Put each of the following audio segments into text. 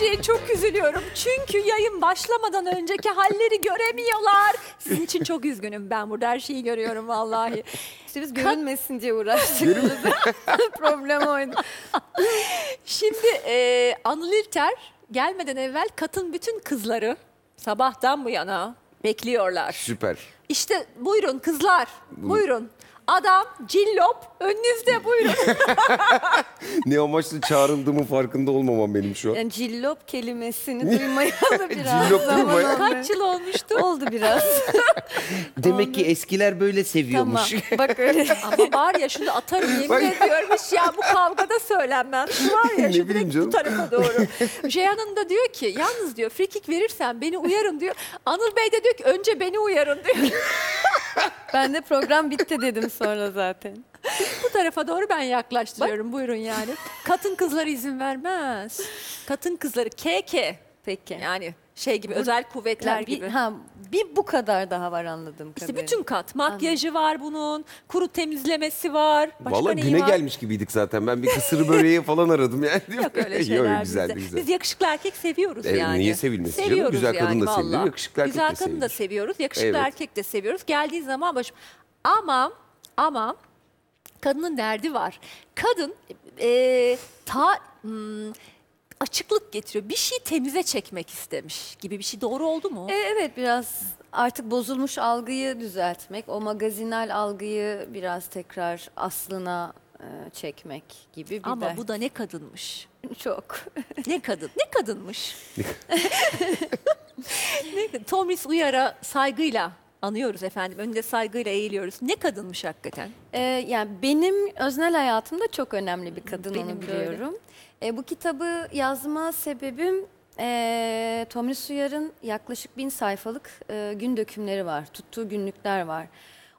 seyirciye çok üzülüyorum. Çünkü yayın başlamadan önceki halleri göremiyorlar. Sizin için çok üzgünüm. Ben burada her şeyi görüyorum vallahi. İşte biz görünmesin diye uğraştık. Problem oydu. Şimdi e, Anıl İlter gelmeden evvel katın bütün kızları sabahtan bu yana bekliyorlar. Süper. İşte buyurun kızlar, buyurun. Adam, cillop, önünüzde buyurun. Ne amaçla çağrıldığımın farkında olmamam benim şu an. Yani cillop kelimesini duymayalı biraz Cillop zaman duymaya- oldu. Kaç yıl olmuştu? Oldu biraz. Demek ki eskiler böyle tamam. seviyormuş. Bak öyle. Ama var ya şunu atarım yemin Bak- ediyorum hiç ya bu kavgada söylenmez. Şu var ya Ne şu bileyim direkt canım. bu tarafa doğru. Ceyhan'ın da diyor ki yalnız diyor free kick verirsen beni uyarın diyor. Anıl Bey de diyor ki önce beni uyarın diyor. Ben de program bitti dedim sonra zaten. bu tarafa doğru ben yaklaştırıyorum buyurun yani. Katın kızları izin vermez. Katın kızları KK Peki. yani şey gibi özel kuvvetler Yani bir, gibi. ha, bir bu kadar daha var anladığım İşte kadarıyla. bütün kat. Makyajı var bunun, kuru temizlemesi var. Başka Vallahi neyi güne var? gelmiş gibiydik zaten. Ben bir kısır böreği falan aradım yani. Yok öyle şeyler Yok, güzeldi, bizde. güzel. Biz yakışıklı erkek seviyoruz Evet, yani. niye sevilmesin canım? Seviyoruz Güzel kadın yani da sevilir, vallahi. yakışıklı erkek Güzel de kadın da sevilir. seviyoruz, yakışıklı Evet. erkek de seviyoruz. Geldiği zaman baş... Ama, ama kadının derdi var. Kadın e, ta hmm, açıklık getiriyor. Bir şey temize çekmek istemiş gibi bir şey doğru oldu mu? E, evet biraz artık bozulmuş algıyı düzeltmek, o magazinal algıyı biraz tekrar aslına e, çekmek gibi bir ama dert. bu da ne kadınmış. çok. Ne kadın, ne kadınmış. ne, Tomris Uyar'a saygıyla anıyoruz efendim. Önünde saygıyla eğiliyoruz. Ne kadınmış hakikaten. E, yani benim öznel hayatımda çok önemli bir kadın Benim onu de öyle. biliyorum. E, bu kitabı yazma sebebim e, Tomris Uyar'ın yaklaşık bin sayfalık e, gün dökümleri var, tuttuğu günlükler var.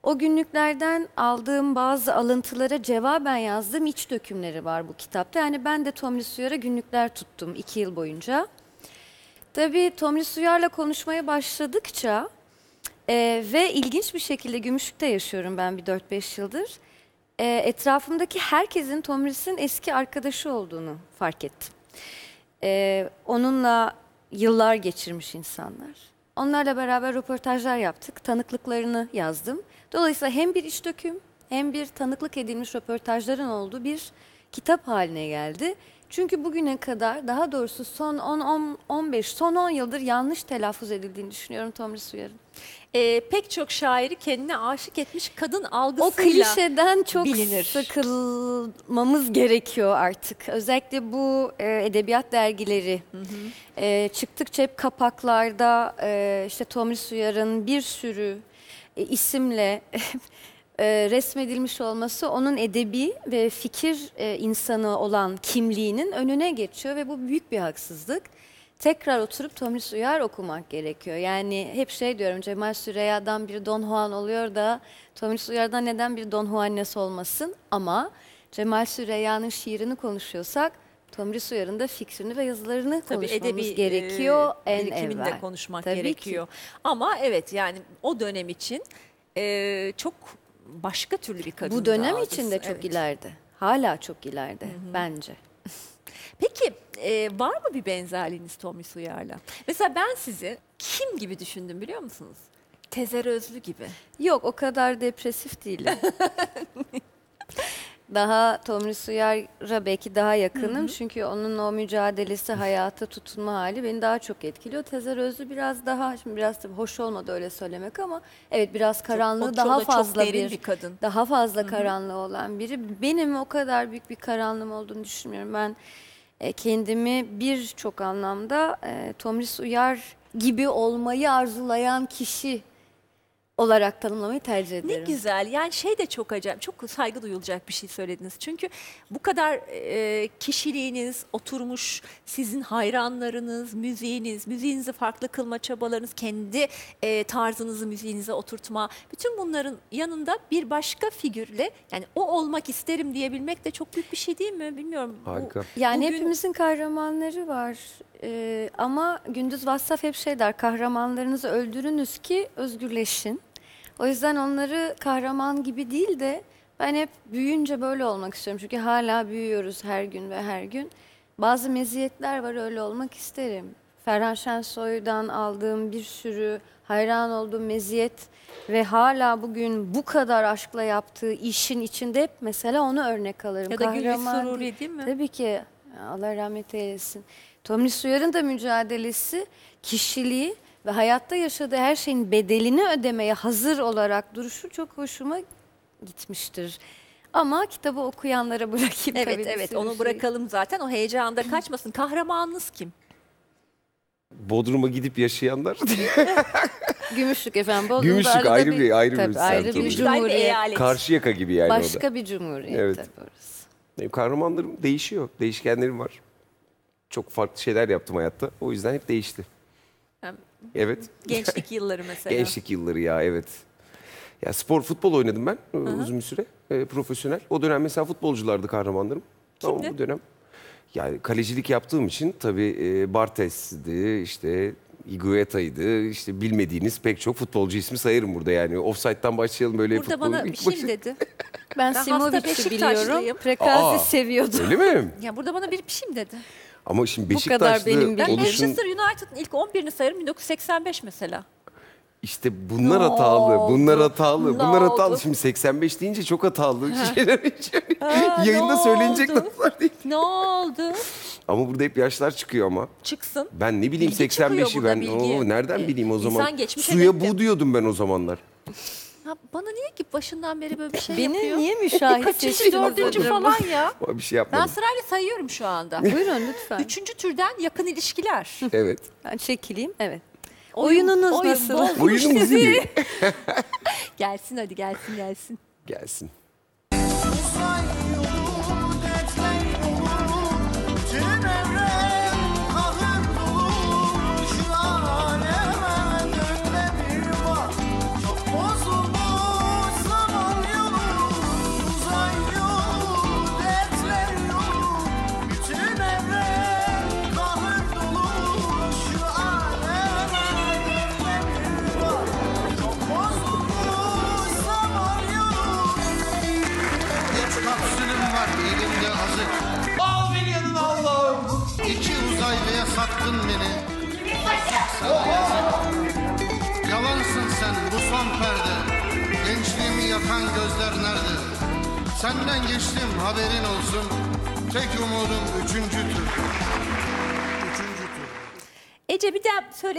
O günlüklerden aldığım bazı alıntılara cevaben yazdığım iç dökümleri var bu kitapta. Yani ben de Tomris Uyar'a günlükler tuttum iki yıl boyunca. Tabii Tomris Uyar'la konuşmaya başladıkça e, ve ilginç bir şekilde Gümüşlük'te yaşıyorum ben bir 4-5 yıldır. E, etrafımdaki herkesin Tomris'in eski arkadaşı olduğunu fark ettim. E, onunla yıllar geçirmiş insanlar. Onlarla beraber röportajlar yaptık, tanıklıklarını yazdım. Dolayısıyla hem bir iş döküm hem bir tanıklık edilmiş röportajların olduğu bir kitap haline geldi. Çünkü bugüne kadar daha doğrusu son 10-15, son 10 yıldır yanlış telaffuz edildiğini düşünüyorum Tomris Uyar'ın. Ee, pek çok şairi kendine aşık etmiş kadın O algısıyla. klişeden çok bilinir. sıkılmamız gerekiyor artık. Özellikle bu e, edebiyat dergileri e, çıktıkça hep kapaklarda e, işte Tomris Uyar'ın bir sürü e, isimle e, resmedilmiş olması onun edebi ve fikir e, insanı olan kimliğinin önüne geçiyor ve bu büyük bir haksızlık. Tekrar oturup Tomris Uyar okumak gerekiyor. Yani hep şey diyorum Cemal Süreyya'dan bir Don Juan oluyor da Tomris Uyar'dan neden bir Don Juanes olmasın? Ama Cemal Süreyya'nın şiirini konuşuyorsak Tomris Uyar'ın da fikrini ve yazılarını Tabii konuşmamız edebi gerekiyor e, en birikimini de evvel. konuşmak Tabii ki. gerekiyor. Ama evet yani o dönem için e, çok başka türlü bir kadın. Bu dönem için de çok ileride. Hala çok ileride bence. Peki e, var mı bir benzerliğiniz Tomris Uyar'la? Mesela ben sizi kim gibi düşündüm biliyor musunuz? Tezer Özlü gibi. Yok o kadar depresif değilim. daha Tomris Uyar'a belki daha yakınım. Çünkü onun o mücadelesi, hayata tutunma hali beni daha çok etkiliyor. Tezer Özlü biraz daha, şimdi biraz tabii hoş olmadı öyle söylemek ama evet biraz karanlığı daha çok- çok fazla derin bir, bir kadın. daha fazla karanlığı olan biri. Benim o kadar büyük bir karanlığım olduğunu düşünmüyorum. Ben e, kendimi birçok anlamda e, Tomris Uyar gibi olmayı arzulayan kişi olarak tanımlamayı tercih Ne ederim. güzel. Yani şey de çok acayip, çok saygı duyulacak bir şey söylediniz. Çünkü bu kadar e, kişiliğiniz oturmuş, sizin hayranlarınız, müziğiniz, müziğinizi farklı kılma çabalarınız, kendi e, tarzınızı müziğinize oturtma, bütün bunların yanında bir başka figürle yani o olmak isterim diyebilmek de çok büyük bir şey değil mi? Bilmiyorum. Bu- Harika. Yani Bugün- hepimizin kahramanları var. Ee, ama Gündüz Vassaf hep şey der, kahramanlarınızı öldürünüz ki özgürleşin. O yüzden onları kahraman gibi değil de ben hep büyüyünce böyle olmak istiyorum. Çünkü hala büyüyoruz her gün ve her gün. bazı meziyetler var öyle olmak isterim. Ferhan Şensoy'dan aldığım bir sürü hayran olduğum meziyet ve hala bugün bu kadar aşkla yaptığı işin içinde hep mesela onu örnek alırım. Ya da Gülbin Kahraman Sururi değil mi? Tabii ki. Allah rahmet eylesin. Tomris Suyar'ın da mücadelesi, kişiliği ve hayatta yaşadığı her şeyin bedelini ödemeye hazır olarak duruşu çok hoşuma gitmiştir. Ama kitabı okuyanlara bırakayım tabii. Evet bir evet sürü onu şey. bırakalım zaten o heyecanda kaçmasın. Kahramanınız kim? Bodrum'a gidip yaşayanlar. Gümüşlük efendim. Bodrum'da Gümüşlük arada ayrı bir- ayrı bir tabii, semt ayrı bir tabii. Ayrı bir cumhuriyet. eyalet. Karşıyaka gibi yani o da. Başka bir cumhuriyet Evet. tabii orası. Benim kahramanlarım değişiyor. Değişkenlerim var. Çok farklı şeyler yaptım hayatta. O yüzden hep değişti. Evet. Gençlik yılları mesela. Gençlik yılları ya evet. Ya spor futbol oynadım ben e, uzun bir süre. E, profesyonel. O dönem mesela futbolculardı kahramanlarım. Ama Kimdi? bu dönem yani kalecilik yaptığım için tabii e, Bartes'di işte Igueta'ydı işte bilmediğiniz pek çok futbolcu ismi sayarım burada yani. Offside'dan başlayalım böyle Burada futbolun bana bir ilk şey başı- mi dedi? Ben, Ben hasta Simovic'i Beşiktaşlıyım. biliyorum. Prekazi Aa. seviyordum. Öyle mi? Ya burada bana bir, bir şey mi dedi? Ama şimdi Bu kadar Beşiktaşlı benim Ben bildiğim. oluşun Manchester United'ın ilk 11'ini sayarım 1985 mesela. işte bunlar Ne hatalı, bunlar oldu? hatalı, Ne bunlar hatalı. oldu? Şimdi 85 deyince çok hatalı şeyler Ha, Yayında ne söylenecek oldu? laflar değil. Ne oldu? Ama burada hep yaşlar çıkıyor ama. Çıksın. Ben ne bileyim Bilgi çıkıyor 85'i burada, ben bilgi. Oo, nereden E, bileyim o zaman. insan geçmişe Suya gitti. bu diyordum ben o zamanlar. Ya bana niye ki başından beri böyle bir şey Beni yapıyor? niye müşahit Kaçıncı, dördüncü falan ya. Bir şey Ben yapmadım. sırayla sayıyorum şu anda. Buyurun lütfen. Üçüncü türden yakın ilişkiler. Evet. Ben çekileyim. Evet. Oyun- Oyununuz oyun nasıl? bozmuş Oyunumuz sizi. gelsin hadi gelsin gelsin. Gelsin. Uzay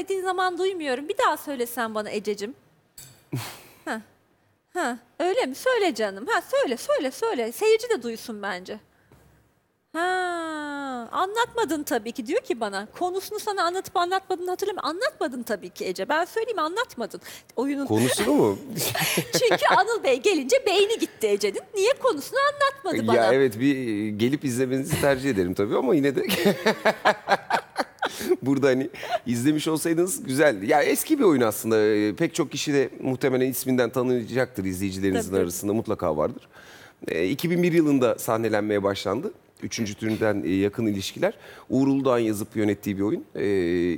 söylediğin zaman duymuyorum. Bir daha söylesen bana Ececim. ha. Ha, öyle mi? Söyle canım. Ha söyle söyle söyle. Seyirci de duysun bence. Ha, anlatmadın tabii ki diyor ki bana. Konusunu sana anlatıp anlatmadığını hatırlamıyorum. Anlatmadın tabii ki Ece. Ben söyleyeyim anlatmadın. Oyunun Konusunu mu? çünkü Anıl Bey gelince beyni gitti Ece'nin. Niye konusunu anlatmadı bana? ya evet bir e, gelip izlemenizi tercih ederim tabii ama yine de Burada hani izlemiş olsaydınız güzeldi. Ya eski bir oyun aslında. Ee, Pek çok kişi de muhtemelen isminden tanıyacaktır izleyicilerinizin Tabii. arasında mutlaka vardır. Ee, 2001 yılında sahnelenmeye başlandı. Üçüncü türünden e, yakın ilişkiler. Uğur Uludağ'ın yazıp yönettiği bir oyun. Ee,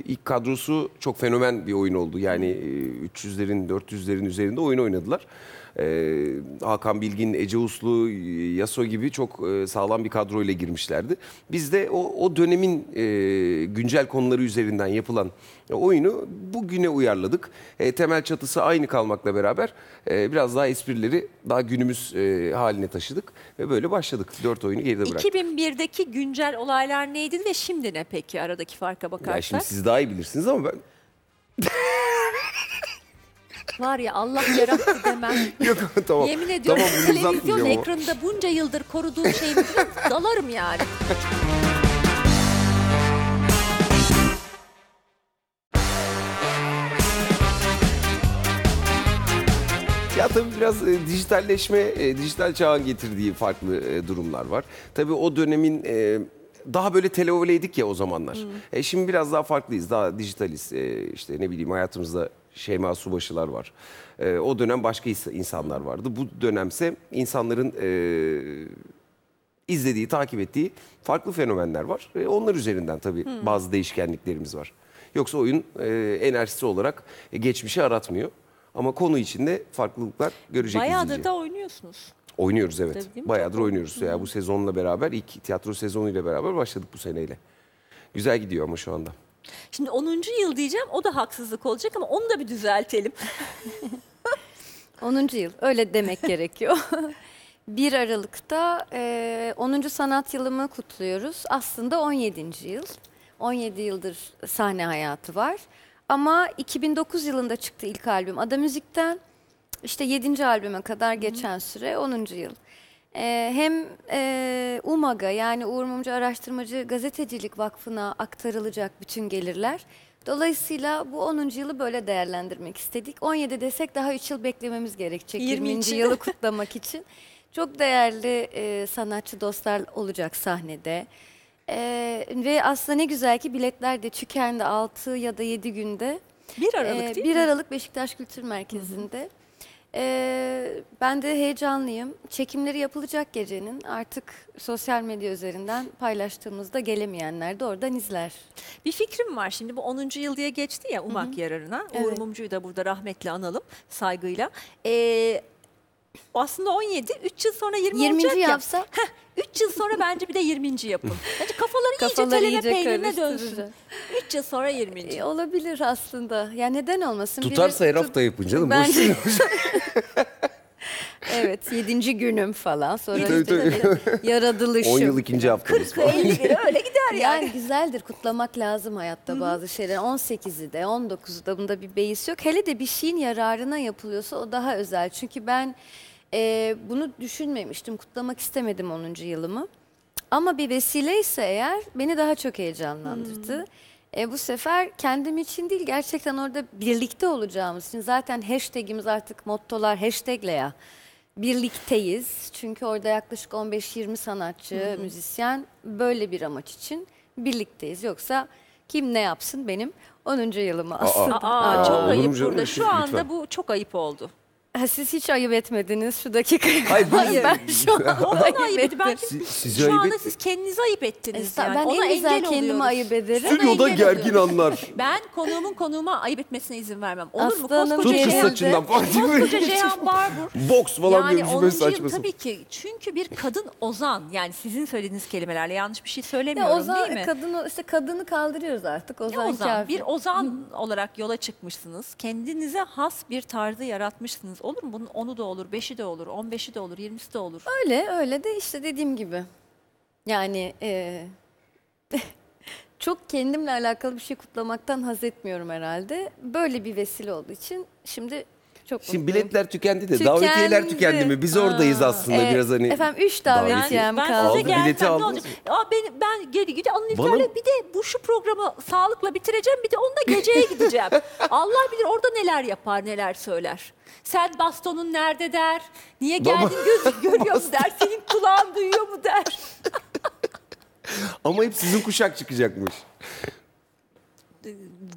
ilk kadrosu çok fenomen bir oyun oldu. Yani e, 300'lerin 400'lerin üzerinde oyun oynadılar. Ee, Hakan Bilgin, Ece Uslu, Yaso gibi çok e, sağlam bir kadroyla girmişlerdi. Biz de o, o dönemin e, güncel konuları üzerinden yapılan oyunu bugüne uyarladık. E, temel çatısı aynı kalmakla beraber e, biraz daha esprileri daha günümüz e, haline taşıdık ve böyle başladık. Dört oyunu geride bıraktık. 2001'deki güncel olaylar neydi ve şimdi ne peki aradaki farka bakarsak? Ya şimdi siz daha iyi bilirsiniz ama ben Var ya Allah yarattı demem. yok tamam. Yemin ediyorum tamam, bunu televizyon uzatmayacağım ama. ekranında bunca yıldır koruduğum şeyi biliyor musun? dalarım yani. Tabii biraz e, dijitalleşme, e, dijital çağın getirdiği farklı e, durumlar var. Tabii o dönemin e, daha böyle televoleydik ya o zamanlar. E, şimdi biraz daha farklıyız, daha dijitaliz. E, işte ne bileyim hayatımızda Şeyma Subaşılar var. E, o dönem başka ins- insanlar vardı. Bu dönemse insanların e, izlediği, takip ettiği farklı fenomenler var. E, onlar üzerinden tabii bazı değişkenliklerimiz var. Yoksa oyun e, enerjisi olarak e, geçmişi aratmıyor. Ama konu içinde farklılıklar görecek Bayağıdır izleyici. da oynuyorsunuz. Oynuyoruz evet. Tabii? Bayağıdır Çok- oynuyoruz. Ya bu sezonla beraber ilk tiyatro sezonuyla beraber başladık bu seneyle. Güzel gidiyor ama şu anda. Şimdi 10. yıl diyeceğim o da haksızlık olacak ama onu da bir düzeltelim. 10. yıl öyle demek gerekiyor. 1 Aralık'ta e, 10. sanat yılımı kutluyoruz. Aslında 17. yıl. 17 yıldır sahne hayatı var. Ama 2009 yılında çıktı ilk albüm Ada Müzik'ten. İşte 7. albüme kadar geçen süre 10. yıl. E, hem e, UMAG'a yani Uğur Mumcu Araştırmacı Gazetecilik Vakfı'na aktarılacak bütün gelirler. Dolayısıyla bu 10. yılı böyle değerlendirmek istedik. 17 desek daha 3 yıl beklememiz gerekecek 20 20. için. yılı kutlamak için. Çok değerli e, sanatçı dostlar olacak sahnede. E, ve aslında ne güzel ki biletler de tükendi 6 ya da 7 günde. 1 Aralık Ee, değil 1 mi? Aralık Beşiktaş Kültür Merkezi'nde. Ee, ben de heyecanlıyım. Çekimleri yapılacak gecenin artık sosyal medya üzerinden paylaştığımızda gelemeyenler de oradan izler. Bir fikrim var şimdi bu 10. yıl diye geçti ya Umak yararına. Uğur Evet. Mumcu'yu da burada rahmetle analım saygıyla. Ee, aslında 17, 3 yıl sonra 20, 20. olacak ya. yapsa 3 yıl sonra bence bir de 20. yapın. Bence kafaları, kafaları iyice telene peynirine dönsün. karıştıracak. 3 yıl sonra 20. E, olabilir aslında. Ya neden olmasın? Biri Tutarsa her tut- hafta yapın canım. Boş ver. Evet, 7. günüm falan. Sonra Tabii, işte yaratılışım. 10 yıl ikinci haftamız 40 falan. 50 bile öyle gider yani. Yani güzeldir kutlamak lazım hayatta bazı şeyler. 18'i de 19'u da bunda bir beis yok. Hele de bir şeyin yararına yapılıyorsa o daha özel. Çünkü ben e, bunu düşünmemiştim. Kutlamak istemedim 10. yılımı. Ama bir vesileyse eğer beni daha çok heyecanlandırdı. E, bu sefer kendim için değil gerçekten orada birlikte olacağımız için zaten hashtagimiz artık mottolar hashtagle ya. Birlikteyiz. Çünkü orada yaklaşık 15-20 sanatçı, müzisyen böyle bir amaç için birlikteyiz. Yoksa kim ne yapsın benim 10. yılımı aslında. Aa, Aa, çok olur mu ayıp canım? burada. Şu Lütfen. anda bu çok ayıp oldu. Ha, Siz hiç ayıp etmediniz şu dakikaya. Hayır, biz- Hayır, ben şu an ayıp ayıp etti. Ben ettim. Si- sizi şu ayıp anda siz kendinizi ayıp ettiniz Estağ- yani. ben Ona en güzel engel kendimi oluyoruz. ayıp ederim. Stüdyoda engel gergin anlar. Ben konuğumun konuğuma ayıp etmesine izin vermem. Olur mu? Aslanım Koskoca Tut kız Ceyhan saçından falan koskoca. Ceyhan Barbur. Boks falan yani diyormuş 10. böyle yıl saçma tabii ki. Çünkü bir kadın ozan. Yani sizin söylediğiniz kelimelerle yanlış bir şey Ya söylemiyorum Ozan, değil mi? kadını, işte kadını kaldırıyoruz artık. Ne Ozan, ozan? Bir ozan olarak yola çıkmışsınız. Kendinize has bir tarzı yaratmışsınız. Olur mu? Bunun 10'u da olur, 5'i de olur, 15'i de olur, 20'si de olur. Öyle öyle de işte dediğim gibi. Yani e, çok kendimle alakalı bir şey kutlamaktan haz etmiyorum herhalde. Böyle bir vesile olduğu için şimdi çok Şimdi mutluyum. biletler tükendi de Tükendi. davetiyeler tükendi mi? Biz oradayız aslında Ee, biraz hani. Efendim 3 davetiyem ben kaldı. size Aldı, bileti ne aldınız olacak? Aa, ben, ben geri gideceğim. Onun Bana- bir de bu şu programı sağlıkla bitireceğim. Bir de onunla geceye gideceğim. Allah bilir orada neler yapar, neler söyler. Sen bastonun nerede der. Niye geldin gözün görüyor mu der. Senin kulağın duyuyor mu der. Ama hep sizin kuşak çıkacakmış.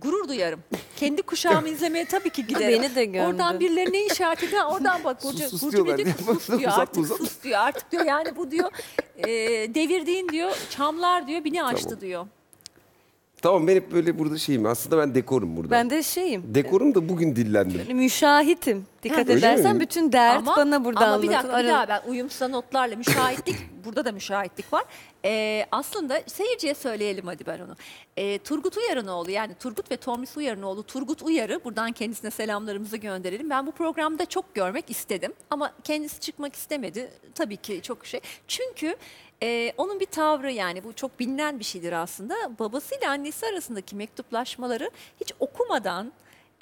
Gurur duyarım. Kendi kuşağımı izlemeye tabii ki giderim. Beni de gömdü. Oradan birilerine işaret eden oradan bak. Burcu, sus Burcu diyorlar diyor sus diyor artık uzatma. sus diyor artık diyor yani bu diyor e, devirdiğin diyor çamlar diyor bini açtı Tamam. diyor. Tamam ben hep böyle burada şeyim. Aslında ben dekorum burada. Ben de şeyim. Dekorum da bugün dillendim. Müşahitim. Dikkat öyle edersen mi? bütün dert bana burada ama bir dakika bir Ara- daha ben uyumsuz notlarla müşahitlik burada da müşahitlik var. Ee, aslında seyirciye söyleyelim hadi ben onu. Ee, Turgut Uyar'ın oğlu yani Turgut ve Tomris Uyar'ın oğlu Turgut Uyar'ı buradan kendisine selamlarımızı gönderelim. Ben bu programda çok görmek istedim ama kendisi çıkmak istemedi. Tabii ki çok şey. Çünkü e, onun bir tavrı yani bu çok bilinen bir şeydir aslında. Babasıyla annesi arasındaki mektuplaşmaları hiç okumadan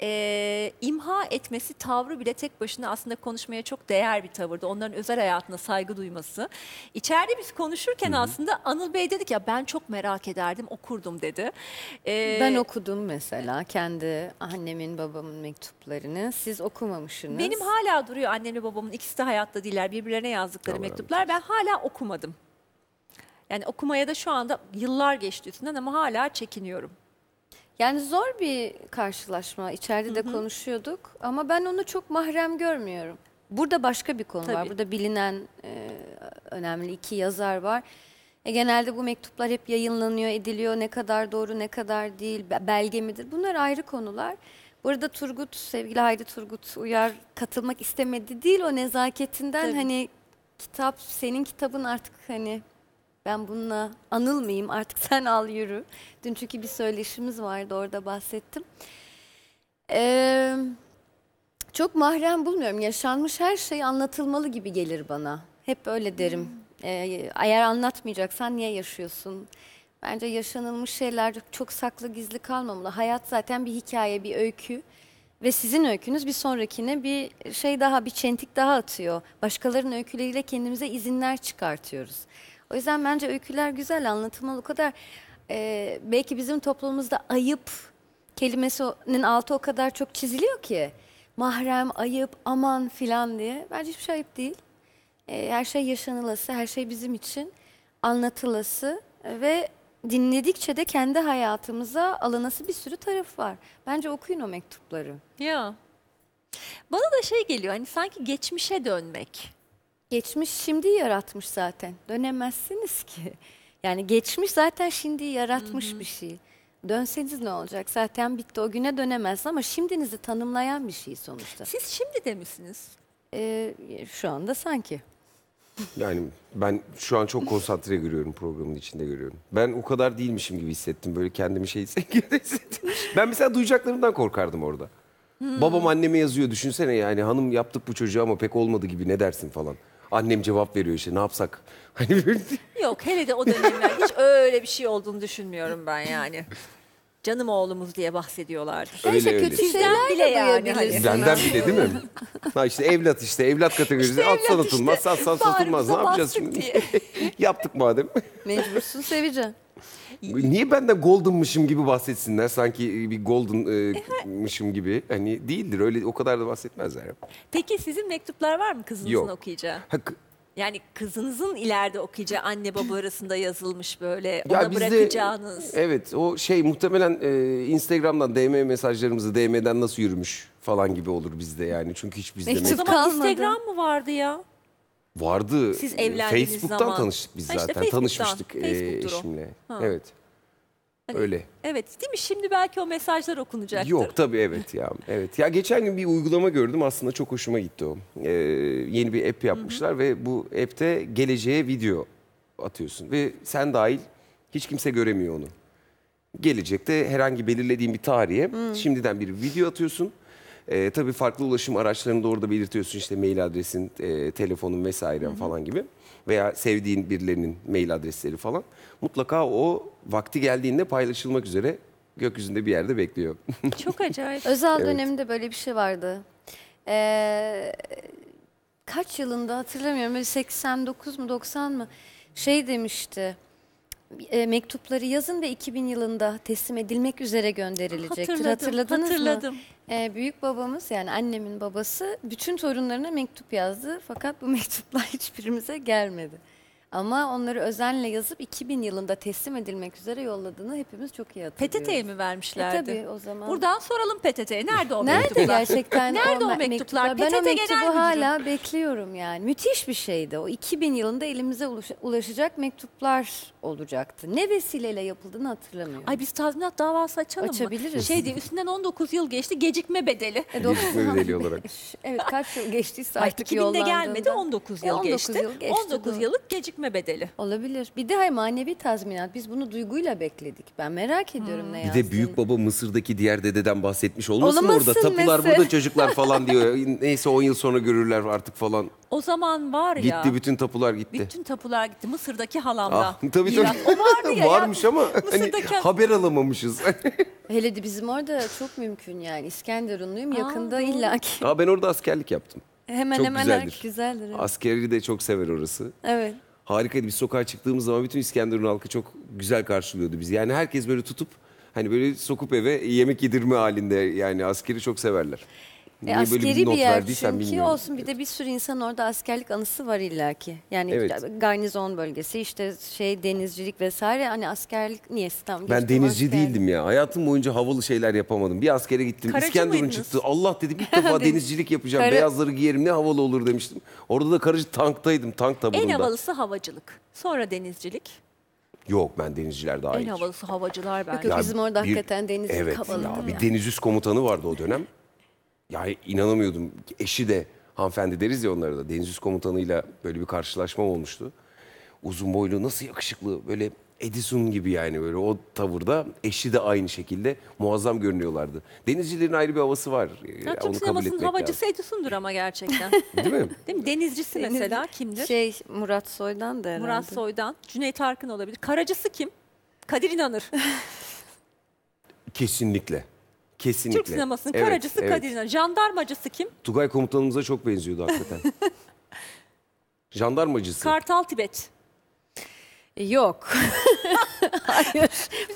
e, imha etmesi tavrı bile tek başına aslında konuşmaya çok değer bir tavırdı. Onların özel hayatına saygı duyması. İçeride biz konuşurken aslında Anıl Bey dedi ki ya ben çok merak ederdim okurdum dedi. E, Ben okudum mesela kendi annemin babamın mektuplarını. Siz okumamışsınız. benim hala duruyor annemle babamın ikisi de hayatta değiller birbirlerine yazdıkları Allah mektuplar ben hala okumadım. Yani okumaya da şu anda yıllar geçti üstünden ama hala çekiniyorum. Yani zor bir karşılaşma. İçeride de konuşuyorduk ama ben onu çok mahrem görmüyorum. Burada başka bir konu var. Tabii. Burada bilinen e, önemli iki yazar var. E, genelde bu mektuplar hep yayınlanıyor, ediliyor. Ne kadar doğru, ne kadar değil, be- belge midir? Bunlar ayrı konular. Burada Turgut, sevgili Haydi Turgut Uyar katılmak istemedi değil o nezaketinden Tabii. hani kitap senin kitabın artık hani ben bununla anılmayayım artık sen al yürü. Dün çünkü bir söyleşimiz vardı orada bahsettim. Ee, çok mahrem bulmuyorum. Yaşanmış her şey anlatılmalı gibi gelir bana. Hep öyle derim. Ee, eğer anlatmayacaksan niye yaşıyorsun? Bence yaşanılmış şeyler çok saklı gizli kalmamalı. Hayat zaten bir hikaye, bir öykü. Ve sizin öykünüz bir sonrakine bir şey daha, bir çentik daha atıyor. Başkalarının öyküleriyle kendimize izinler çıkartıyoruz. O yüzden bence öyküler güzel, anlatılmalı. O kadar e, belki bizim toplumumuzda ayıp kelimesinin altı o kadar çok çiziliyor ki. Mahrem, ayıp, aman filan diye. Bence hiçbir şey ayıp değil. E, her şey yaşanılası, her şey bizim için anlatılası ve dinledikçe de kendi hayatımıza alınası bir sürü taraf var. Bence okuyun o mektupları. Ya. Bana da şey geliyor hani sanki geçmişe dönmek. Geçmiş şimdi yaratmış zaten. Dönemezsiniz ki. Yani geçmiş zaten şimdi yaratmış bir şey. Dönseniz ne olacak? Zaten bitti. O güne dönemezsiniz ama şimdinizi tanımlayan bir şey sonuçta. Siz şimdi de misiniz? Ee, şu anda sanki. Yani ben şu an çok konsantre görüyorum programın içinde görüyorum. Ben o kadar değilmişim gibi hissettim. Böyle kendimi şey hissettim. ben mesela duyacaklarımdan korkardım orada. Babam anneme yazıyor düşünsene yani hanım yaptık bu çocuğu ama pek olmadı gibi ne dersin falan. Annem cevap veriyor işte ne yapsak. Hani böyle Yok hele de o dönemler hiç öyle bir şey olduğunu düşünmüyorum ben yani. Canım oğlumuz diye bahsediyorlardır. öyle Neyse öyle. kötü Sizden şeyler bile yani, duyabilirsiniz. Benden bile değil mi? Ha işte evlat işte evlat kategorisi. İşte Atsan evlat atılmaz, işte. satsan satılmaz. Ne Bağrımıza yapacağız bastık şimdi? diye. Yaptık madem. Mecbursun seveceksin. Niye benden golden'mışım gibi bahsetsinler? Sanki bir golden'mışım gibi. Hani değildir öyle o kadar da bahsetmezler. Peki sizin mektuplar var mı kızınızın Yok. okuyacağı? Ha, k- Yani kızınızın ileride okuyacağı anne baba arasında yazılmış böyle ona Ya bizde- bırakacağınız. Evet o şey muhtemelen e, Instagram'dan DM mesajlarımızı DM'den nasıl yürümüş falan gibi olur bizde yani. Çünkü hiç bizde Mektup O zaman kalmadı. Instagram mı vardı ya? Vardı. Siz E, evlendiğiniz Facebook'tan zaman. tanıştık biz Ha işte zaten. Facebook'tan. Tanışmıştık e, Facebook'tur o. eşimle. Ha. Evet. Hani- Öyle. Evet değil mi? Şimdi belki o mesajlar okunacaktır. Yok tabii evet ya. Evet. Ya geçen gün bir uygulama gördüm aslında çok hoşuma gitti o. Ee, yeni bir app yapmışlar ve bu app'te geleceğe video atıyorsun ve sen dahil hiç kimse göremiyor onu. Gelecekte herhangi belirlediğin bir tarihe şimdiden bir video atıyorsun. Ee, tabii farklı ulaşım araçlarını da orada belirtiyorsun işte mail adresin, e, telefonun vesaire falan gibi veya sevdiğin birilerinin mail adresleri falan. Mutlaka o vakti geldiğinde paylaşılmak üzere gökyüzünde bir yerde bekliyor. Çok acayip. Özel Evet. döneminde böyle bir şey vardı. Ee, kaç yılında hatırlamıyorum. Böyle 89 mu 90 mı? Şey demişti. E, mektupları yazın ve 2000 yılında teslim edilmek üzere gönderilecektir. Hatırladım, Hatırladınız hatırladım. mı? Ee, büyük babamız yani annemin babası bütün torunlarına mektup yazdı. Fakat bu mektuplar hiçbirimize gelmedi. Ama onları özenle yazıp 2000 yılında teslim edilmek üzere yolladığını hepimiz çok iyi hatırlıyoruz. PTT'ye mi E vermişlerdi? tabii o zaman. Buradan soralım PTT'ye. Nerede o Nerede mektuplar? gerçekten Nerede o me- mektuplar? Ben o PTT Genel mektubu hala bekliyorum yani. Müthiş bir şeydi. O 2000 yılında elimize ulaş- ulaşacak mektuplar olacaktı. Ne vesileyle yapıldığını hatırlamıyorum. Ay biz tazminat davası açalım Açabiliriz. mı? Şey diye üstünden 19 yıl geçti gecikme bedeli. E, dokuz- Bedeli olarak. evet kaç yıl geçtiyse Ay, artık 2000'de yollandığında. gelmedi 19 E, yıl 19 geçti. yıl geçti, 19 doğru. yıllık gecikme bedeli. Olabilir. Bir de hayır manevi tazminat. Biz bunu duyguyla bekledik. Ben merak ediyorum ne Bir yazdığını. de büyük baba Mısır'daki diğer dededen bahsetmiş olmasın Olmasın orada. Tapular mesela. burada çocuklar falan diyor. Neyse 10 yıl sonra görürler artık falan. O zaman var ya. Gitti bütün tapular gitti. Bütün tapular gitti. Mısır'daki halamda. Ah, tabii. Tabii. O vardı ya. Varmış ama hani Mısır'daki- haber alamamışız. Hele de bizim orada çok mümkün yani. İskenderunluyum. Yakında illaki. Aa, ben orada askerlik yaptım. Hemen Çok hemen güzeldir. güzeldir. evet. Askeri de çok sever orası. Evet. Harikaydı. Biz sokağa çıktığımız zaman bütün İskenderun halkı çok güzel karşılıyordu bizi. Yani herkes böyle tutup hani böyle sokup eve yemek yedirme halinde yani askeri çok severler. E, Niye böyle askeri bir not bir yer çünkü bilmiyorum. olsun bir de bir sürü insan orada askerlik anısı var illaki. Yani Evet. garnizon bölgesi işte şey denizcilik vesaire hani askerlik niyesi tam. Ben denizci askerlik. değildim ya. Hayatım boyunca havalı şeyler yapamadım. Bir askere gittim. Karacı İskenderun mıydınız? çıktı. Allah dedim ilk defa Deniz- denizcilik yapacağım. Kara- Beyazları giyerim ne havalı olur demiştim. Orada da karacı tanktaydım. Tank taburunda. En havalısı havacılık. Sonra denizcilik. Yok ben denizciler daha En iyi. havalısı havacılar bence. Yok, bizim orada hakikaten denizcilik evet, havalıdır ya, ya. Bir deniz üst komutanı vardı o dönem. Ya inanamıyordum. Eşi de hanımefendi deriz ya onlara da. Deniz Üst Komutanı'yla böyle bir karşılaşmam olmuştu. Uzun boylu nasıl yakışıklı böyle Edison gibi yani böyle o tavırda eşi de aynı şekilde muazzam görünüyorlardı. Denizcilerin ayrı bir havası var. Ee, Ya Onu Türk kabul sinemasının etmek havacısı lazım. Edison'dur ama gerçekten. Değil mi? Değil mi? Denizcisi mesela kimdir? Şey Murat Soy'dan da herhalde. Murat Soy'dan. Cüneyt Arkın olabilir. Karacısı kim? Kadir İnanır. Kesinlikle. Kesinlikle. Türk sinemasının Evet, karacısı evet. Kadir İnanır. Jandarmacısı kim? Tugay komutanımıza çok benziyordu hakikaten. Jandarmacısı. Kartal Tibet. Yok. Hayır.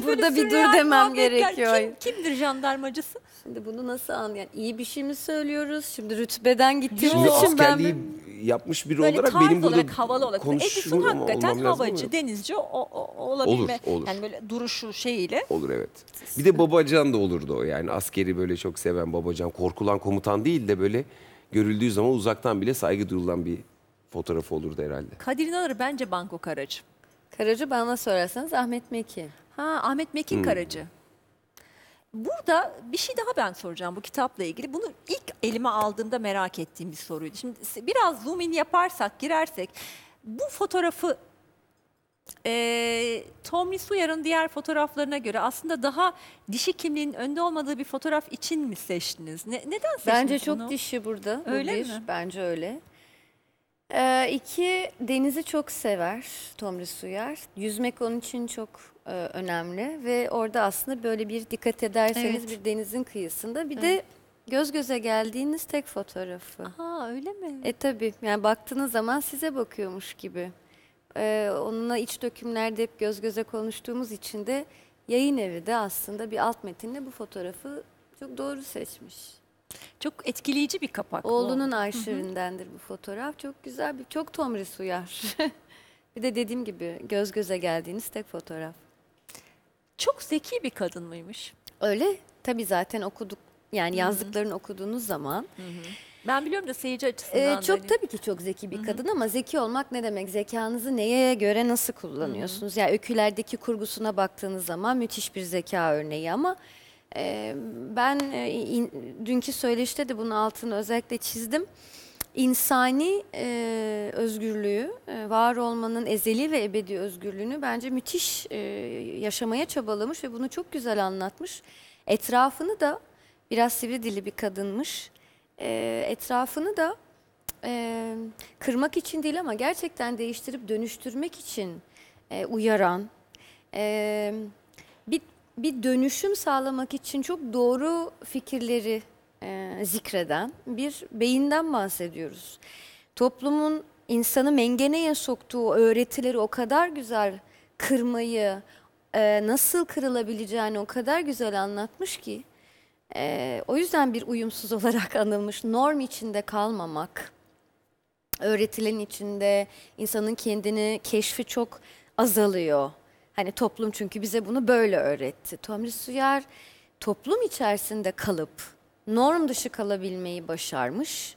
Burada bir dur demem gerekiyor. Kim, kimdir jandarmacısı? Şimdi bunu nasıl an yani iyi bir şey mi söylüyoruz? Şimdi rütbeden gittiğimiz Şimdi için ben askerliği yapmış biri Böyle olarak tarz benim burada olarak havalı olarak. Edison konuşuyor olmam hakikaten lazım ama- havacı, denizci o, o- olabilme. Olur, olur. Yani böyle duruşu şeyiyle. Olur evet. Bir de babacan da olurdu o yani askeri böyle çok seven babacan. Korkulan komutan değil de böyle görüldüğü zaman uzaktan bile saygı duyulan bir fotoğrafı olurdu herhalde. Kadir İnanır bence banko karacı. Karacı bana sorarsanız Ahmet Meki. Ha Ahmet Mekin Hmm. Karacı. Burada bir şey daha ben soracağım bu kitapla ilgili. Bunu ilk elime aldığımda merak ettiğim bir soruydu. Şimdi s- biraz zoom in yaparsak, girersek bu fotoğrafı eee Tommy Sawyer'ın diğer fotoğraflarına göre aslında daha dişi kimliğin önde olmadığı bir fotoğraf için mi seçtiniz? Ne, neden seçtiniz Bence çok bunu? dişi burada. Bu Öyle bir. mi? Bence öyle. Ee, iki, denizi çok sever Tomris Suyar. Yüzmek onun için çok e, önemli ve orada aslında böyle bir dikkat ederseniz Evet. bir denizin kıyısında bir de göz göze geldiğiniz tek fotoğrafı. Ha öyle mi? E tabii yani baktığınız zaman size bakıyormuş gibi. Ee, onunla iç dökümlerde hep göz göze konuştuğumuz için de yayın evi de aslında bir alt metinle bu fotoğrafı çok doğru seçmiş. Çok etkileyici bir kapak. Oğlunun arşivindendir bu fotoğraf. Çok güzel bir, çok tomris uyar. bir de dediğim gibi göz göze geldiğiniz tek fotoğraf. Çok zeki bir kadın mıymış? Öyle tabii zaten okuduk yani yazdıklarını okuduğunuz zaman Ben biliyorum da seyirci açısından Ee, da çok hani- tabii ki çok zeki bir kadın ama zeki olmak ne demek? Zekanızı neye göre nasıl kullanıyorsunuz? Yani öykülerdeki kurgusuna baktığınız zaman müthiş bir zeka örneği ama ben dünkü söyleşte de bunun altını özellikle çizdim. İnsani özgürlüğü, var olmanın ezeli ve ebedi özgürlüğünü bence müthiş yaşamaya çabalamış ve bunu çok güzel anlatmış. Etrafını da biraz sivri dili bir kadınmış. Etrafını da kırmak için değil ama gerçekten değiştirip dönüştürmek için e, uyaran, bir, dönüşüm sağlamak için çok doğru fikirleri e, zikreden bir beyinden bahsediyoruz. Toplumun insanı mengeneye soktuğu öğretileri o kadar güzel kırmayı, e, nasıl kırılabileceğini o kadar güzel anlatmış ki. e, o yüzden bir uyumsuz olarak anılmış. Norm içinde kalmamak, öğretilerin içinde insanın kendini keşfi çok azalıyor. Hani toplum çünkü bize bunu böyle öğretti. Tomris Uyar toplum içerisinde kalıp norm dışı kalabilmeyi başarmış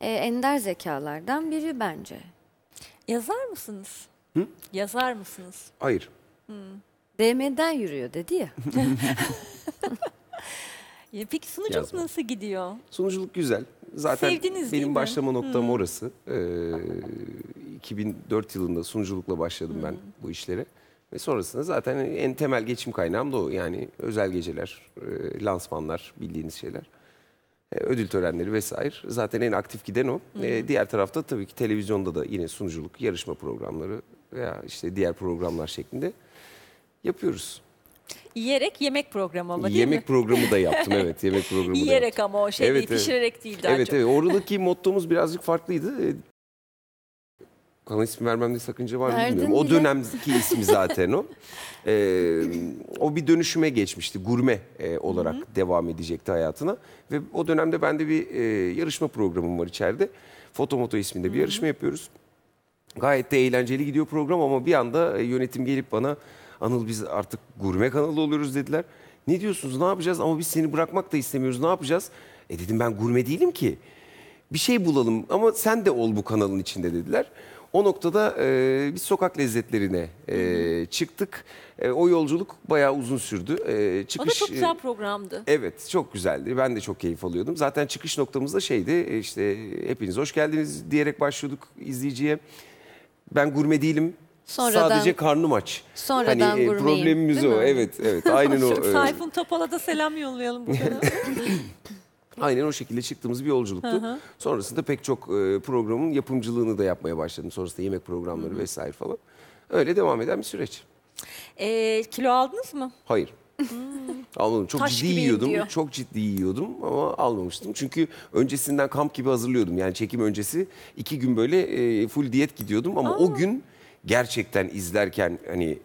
e, ender zekalardan biri bence. Yazar mısınız? Yazar mısınız? Hayır. DM'den yürüyor dedi ya. Ya Peki sunuculuk Yazmam. nasıl gidiyor? Sunuculuk güzel. Zaten Sevdiniz benim başlama noktam orası. Ee, 2004 yılında sunuculukla başladım ben bu işlere. Ve sonrasında zaten en temel geçim kaynağım da o. Yani özel geceler, e, lansmanlar, bildiğiniz şeyler. E, ödül törenleri vesaire. Zaten en aktif giden o. E, diğer tarafta tabii ki televizyonda da yine sunuculuk, yarışma programları veya işte diğer programlar şeklinde yapıyoruz. Yiyerek yemek programı ama değil yemek mi? programı da yaptım evet. Yemek programı da Yiyerek yaptım. ama o şey Evet, değil, evet. pişirerek değil daha Evet çok. evet oradaki mottomuz birazcık farklıydı. Ee, Kanal ismi vermemde sakınca var mı Verdin bilmiyorum. O bile. dönemki ismi zaten o. Ee, o bir dönüşüme geçmişti. Gurme e, olarak devam edecekti hayatına. Ve o dönemde bende bir e, yarışma programım var içeride. Fotomoto isminde bir yarışma yapıyoruz. Gayet de eğlenceli gidiyor program ama bir anda e, yönetim gelip bana Anıl biz artık gurme kanalı oluyoruz dediler. Ne diyorsunuz ne yapacağız ama biz seni bırakmak da istemiyoruz ne yapacağız? E dedim ben gurme değilim ki. Bir şey bulalım ama sen de ol bu kanalın içinde dediler. O noktada e, biz sokak lezzetlerine e, çıktık. E, o yolculuk bayağı uzun sürdü. E, O da çıkış çok güzel programdı. Evet çok güzeldi. Ben de çok keyif alıyordum. Zaten çıkış noktamız da şeydi e, işte hepiniz hoş geldiniz diyerek başlıyorduk izleyiciye. Ben gurme değilim. Sonradan- Sadece karnım aç. Sonradan hani, e, gurmeyim, Problemimiz değil o. mi? Evet evet aynen o. e, Tayfun Topal'a da selam yollayalım burada. Aynen o şekilde çıktığımız bir yolculuktu. Sonrasında pek çok e, programın yapımcılığını da yapmaya başladım. Sonrasında yemek programları vesaire falan. Öyle devam eden bir süreç. Ee, kilo aldınız mı? Hayır. Almadım. Çok Taş ciddi gibiyim yiyordum. diyor. Çok ciddi yiyordum ama almamıştım. Çünkü öncesinden kamp gibi hazırlıyordum. Yani çekim öncesi iki gün böyle e, full diyet gidiyordum. Ama o gün gerçekten izlerken hani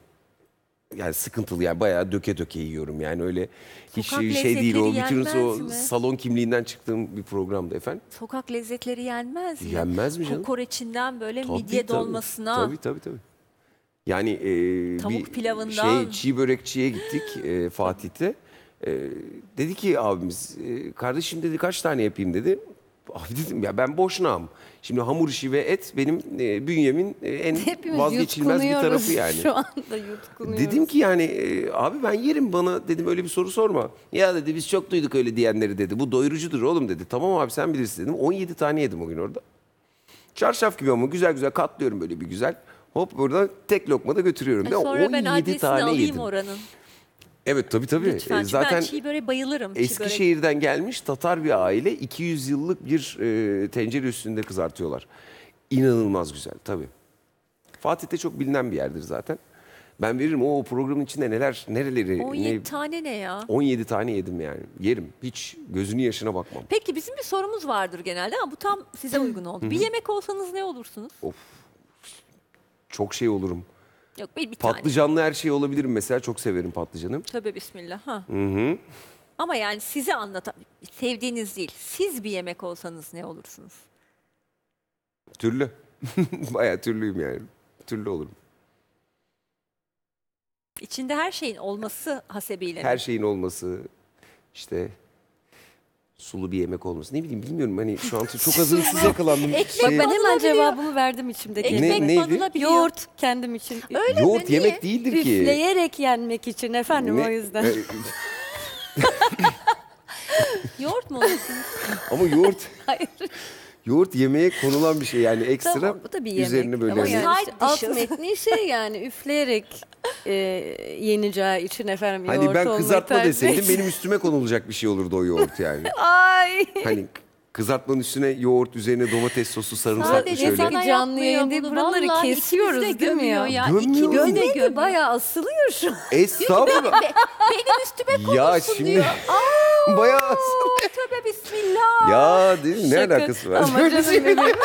yani sıkıntılı yani bayağı döke döke yiyorum. Yani öyle hiç Sokak şey değil o. lezzetleri Bütün o mi? salon kimliğinden çıktığım bir programdı efendim. Sokak lezzetleri yenmez mi? Yenmez mi canım? Kokoreçinden böyle Tabii, midye tabii. dolmasına. Tabii tabii tabii. Yani e, Tavuk bir pilavından. şey çiğ börekçiye gittik e, Fatih'te. E, dedi ki abimiz e, kardeşim dedi kaç tane yapayım dedi. Abi dedim ya ben boşnağım. Şimdi hamur işi ve et benim e, bünyemin e, en Hepimiz vazgeçilmez bir tarafı yani. Şu anda yutkunuyoruz. Dedim ki yani e, abi ben yerim bana dedim öyle bir soru sorma. Ya dedi biz çok duyduk öyle diyenleri dedi. Bu doyurucudur oğlum dedi. Tamam abi sen bilirsin dedim. 17 tane yedim o gün orada. Çarşaf gibi ama güzel güzel katlıyorum böyle bir güzel. Hop burada tek lokma da götürüyorum. Ya Sonra ben 17 adresini tane alayım yedim. oranın. Evet tabii tabii. Lütfen. E, Çünkü zaten ben çiğ böreğe bayılırım. Çiğ börek. Eskişehir'den gelmiş Tatar bir aile 200 yıllık bir e, tencere üstünde kızartıyorlar. İnanılmaz güzel tabii. Fatih'te çok bilinen bir yerdir zaten. Ben veririm o, o programın içinde neler nereleri 17 ne, tane ne ya? 17 tane yedim yani. Yerim. Hiç gözünün yaşına bakmam. Peki bizim bir sorumuz vardır genelde ama bu tam size uygun oldu. bir yemek olsanız ne olursunuz? Çok şey olurum. Yok bir, bir tane. Patlıcanlı her şey olabilirim mesela. Çok severim patlıcanı. Tövbe bismillah. Ha. Ama yani size anlatan, sevdiğiniz değil. Siz bir yemek olsanız ne olursunuz? Türlü. Bayağı türlüyüm yani. Türlü olurum. İçinde her şeyin olması hasebiyle. mi? Her şeyin olması işte sulu bir yemek olması. Ne bileyim bilmiyorum hani şu an çok hazırlıksız yakalandım. Ekmek Şey- Bak ben hemen Banılabiliyor. cevabımı verdim içimdeki. Ekmek Ne- neydi? Yoğurt kendim için. Öyle Yoğurt mi? yemek Niye? değildir ki. Üfleyerek yenmek için efendim Ne- o yüzden. e, Yoğurt mu olursunuz? ama yoğurt Hayır. Yoğurt yemeğe konulan bir şey yani ekstra Tamam bu da bir yemek. üzerine böyle Ama hani- yani işte Side alt dishes. metni şey yani üfleyerek e, yeneceği için efendim Hani yoğurt ben olmayı kızartma tercih deseydim benim üstüme konulacak bir şey olurdu o yoğurt yani. Ay. Hani kızartmanın üstüne yoğurt, üzerine domates sosu, sarımsaklı Sadece şöyle. sana Canlı yapmıyor yayın değil, bunu. buraları Vallahi kesiyoruz ikimizi de değil mi ya? gömüyor ya? Gömüyor İkimizi de gömüyor. de bayağı asılıyor şu an. Estağfurullah. Be- benim üstüme konulsun ya şimdi diyor. bayağı tövbe bismillah. ya değil mi? ne Şaka. alakası var? Ama canım benim.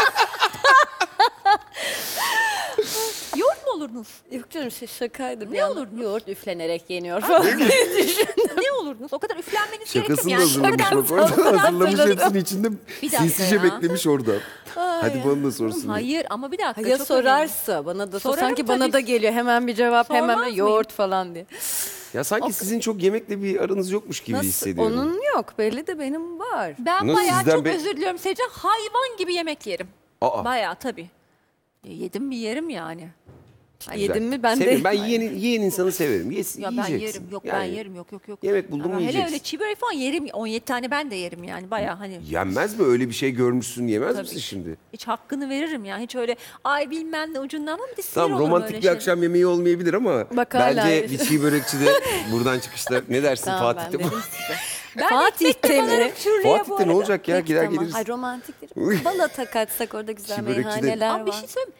Yoğurt mu olurdunuz? Yok canım şey şakaydı. Bir Ne an olurdu? Yoğurt üflenerek yeniyor falan. ne olurdunuz? O kadar üflenmeniz gerekir mi? Şakasını da Yani hazırlamış bak orada kadar hazırlamış hepsini içinde Bir dakika sinsice ya. beklemiş orada. Hadi bana da sorsun. diye. Hayır ama bir dakika. Ya çok sorarsa bana da sor. Sorarım Sanki tabii. bana da geliyor hemen bir cevap hemen Sormaz yoğurt falan diye. Ya sanki sizin çok yemekle bir aranız yokmuş gibi Nasıl? hissediyorum. Onun yok belli de benim var. Ben Nasıl bayağı sizden çok be- özür diliyorum Secan. Hayvan gibi yemek yerim. Aa, Bayağı tabii. E, Yedim mi yerim yani. Güzel. Yedim mi ben Severim. de. Ben yiyen, yiyen insanı severim. Yes, Ya ben yiyeceksin. yerim. Yok ben Yani yerim. Yok yok yok. Yemek buldun mu Ama Hele yiyeceksin. öyle çiğ börek falan yerim. 17 tane ben de yerim yani. Bayağı hani. Yenmez mi? Öyle bir şey görmüşsün yemez Tabii. misin şimdi? Hiç hakkını veririm ya. Hiç öyle ay bilmem ne ucundan ama bir de sinir Tamam olurum romantik öyle bir şey. akşam yemeği olmayabilir ama Bak hala bence bir çiğ börekçi de buradan çıkışta ne dersin Tamam ben Fatih'te? dedim size. Ben Fatih'te ekmekle mi? banarım bu Fatih'te ne arada. olacak ya? Peki, Gider tamam. geliriz. Ay romantiktir. Balata kaçsak orada güzel Çiğ börekçi de- meyhaneler Ama bir var. şey söyleyeyim.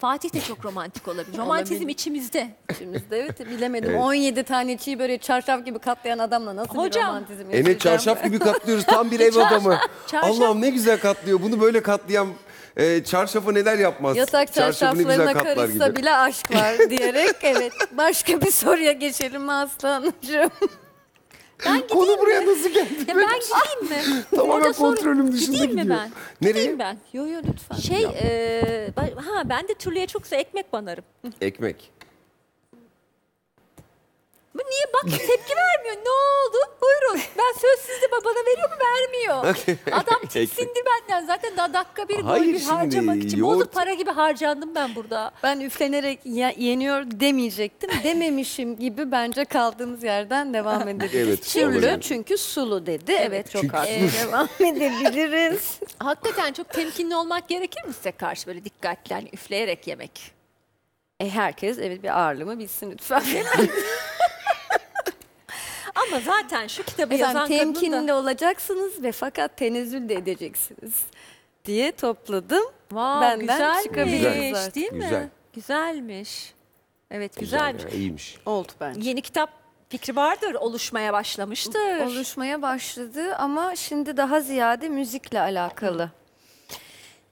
Fatih de çok romantik olabilir. Romantizm Olabilir. içimizde. İçimizde evet bilemedim. Evet. 17 tane çiğ böreği çarşaf gibi katlayan adamla nasıl bir Hocam, romantizm Evet yaşayacağım çarşaf gibi katlıyoruz. Tam bir ev adamı. çarşaf- Allah'ım ne güzel katlıyor. Bunu böyle katlayan e, çarşafa neler yapmaz? Yatak Çarşafı ne güzel çarşaflarına katlar karışsa gibi. bile aşk var diyerek evet. Başka bir soruya geçelim Aslı Hanımcığım? Konu buraya nasıl geldi? Ya ben gideyim mi? Tamamen sonra- kontrolüm dışında Gideyim mi gidiyor. ben? Nereye? Gideyim ben. Yo yo lütfen. Şey, e, ben- ha ben de türlüye çok güzel ekmek banarım. Ekmek. Bu niye bak tepki vermiyor? Ne oldu? Buyurun. Ben söz sizde bana veriyor Vermiyor. Adam tiksindi benden. Zaten daha dakika bir Hayır, bir şimdi harcamak için. yoğurt- Bozuk para gibi harcandım ben burada. Ben üflenerek ye- yeniyor demeyecektim. Dememişim gibi bence kaldığımız yerden devam edebiliriz. Evet, olabilir. çünkü sulu dedi. Evet, çok Çünkü haklı. devam edebiliriz. Hakikaten çok temkinli olmak gerekir mi size karşı böyle dikkatli hani üfleyerek yemek? E, herkes evet bir ağırlığımı bilsin lütfen. Ama zaten şu kitabı Efendim yazan temkinli da... olacaksınız ve fakat tenezzül de edeceksiniz diye topladım. Wow, Benden çıkabiliriz güzelmiş artık. değil mi? Güzel. Güzelmiş. Evet Güzel güzelmiş. ya, iyiymiş. Oldu bence. Yeni kitap fikri vardır, oluşmaya başlamıştır. Oluşmaya başladı ama şimdi daha ziyade müzikle alakalı.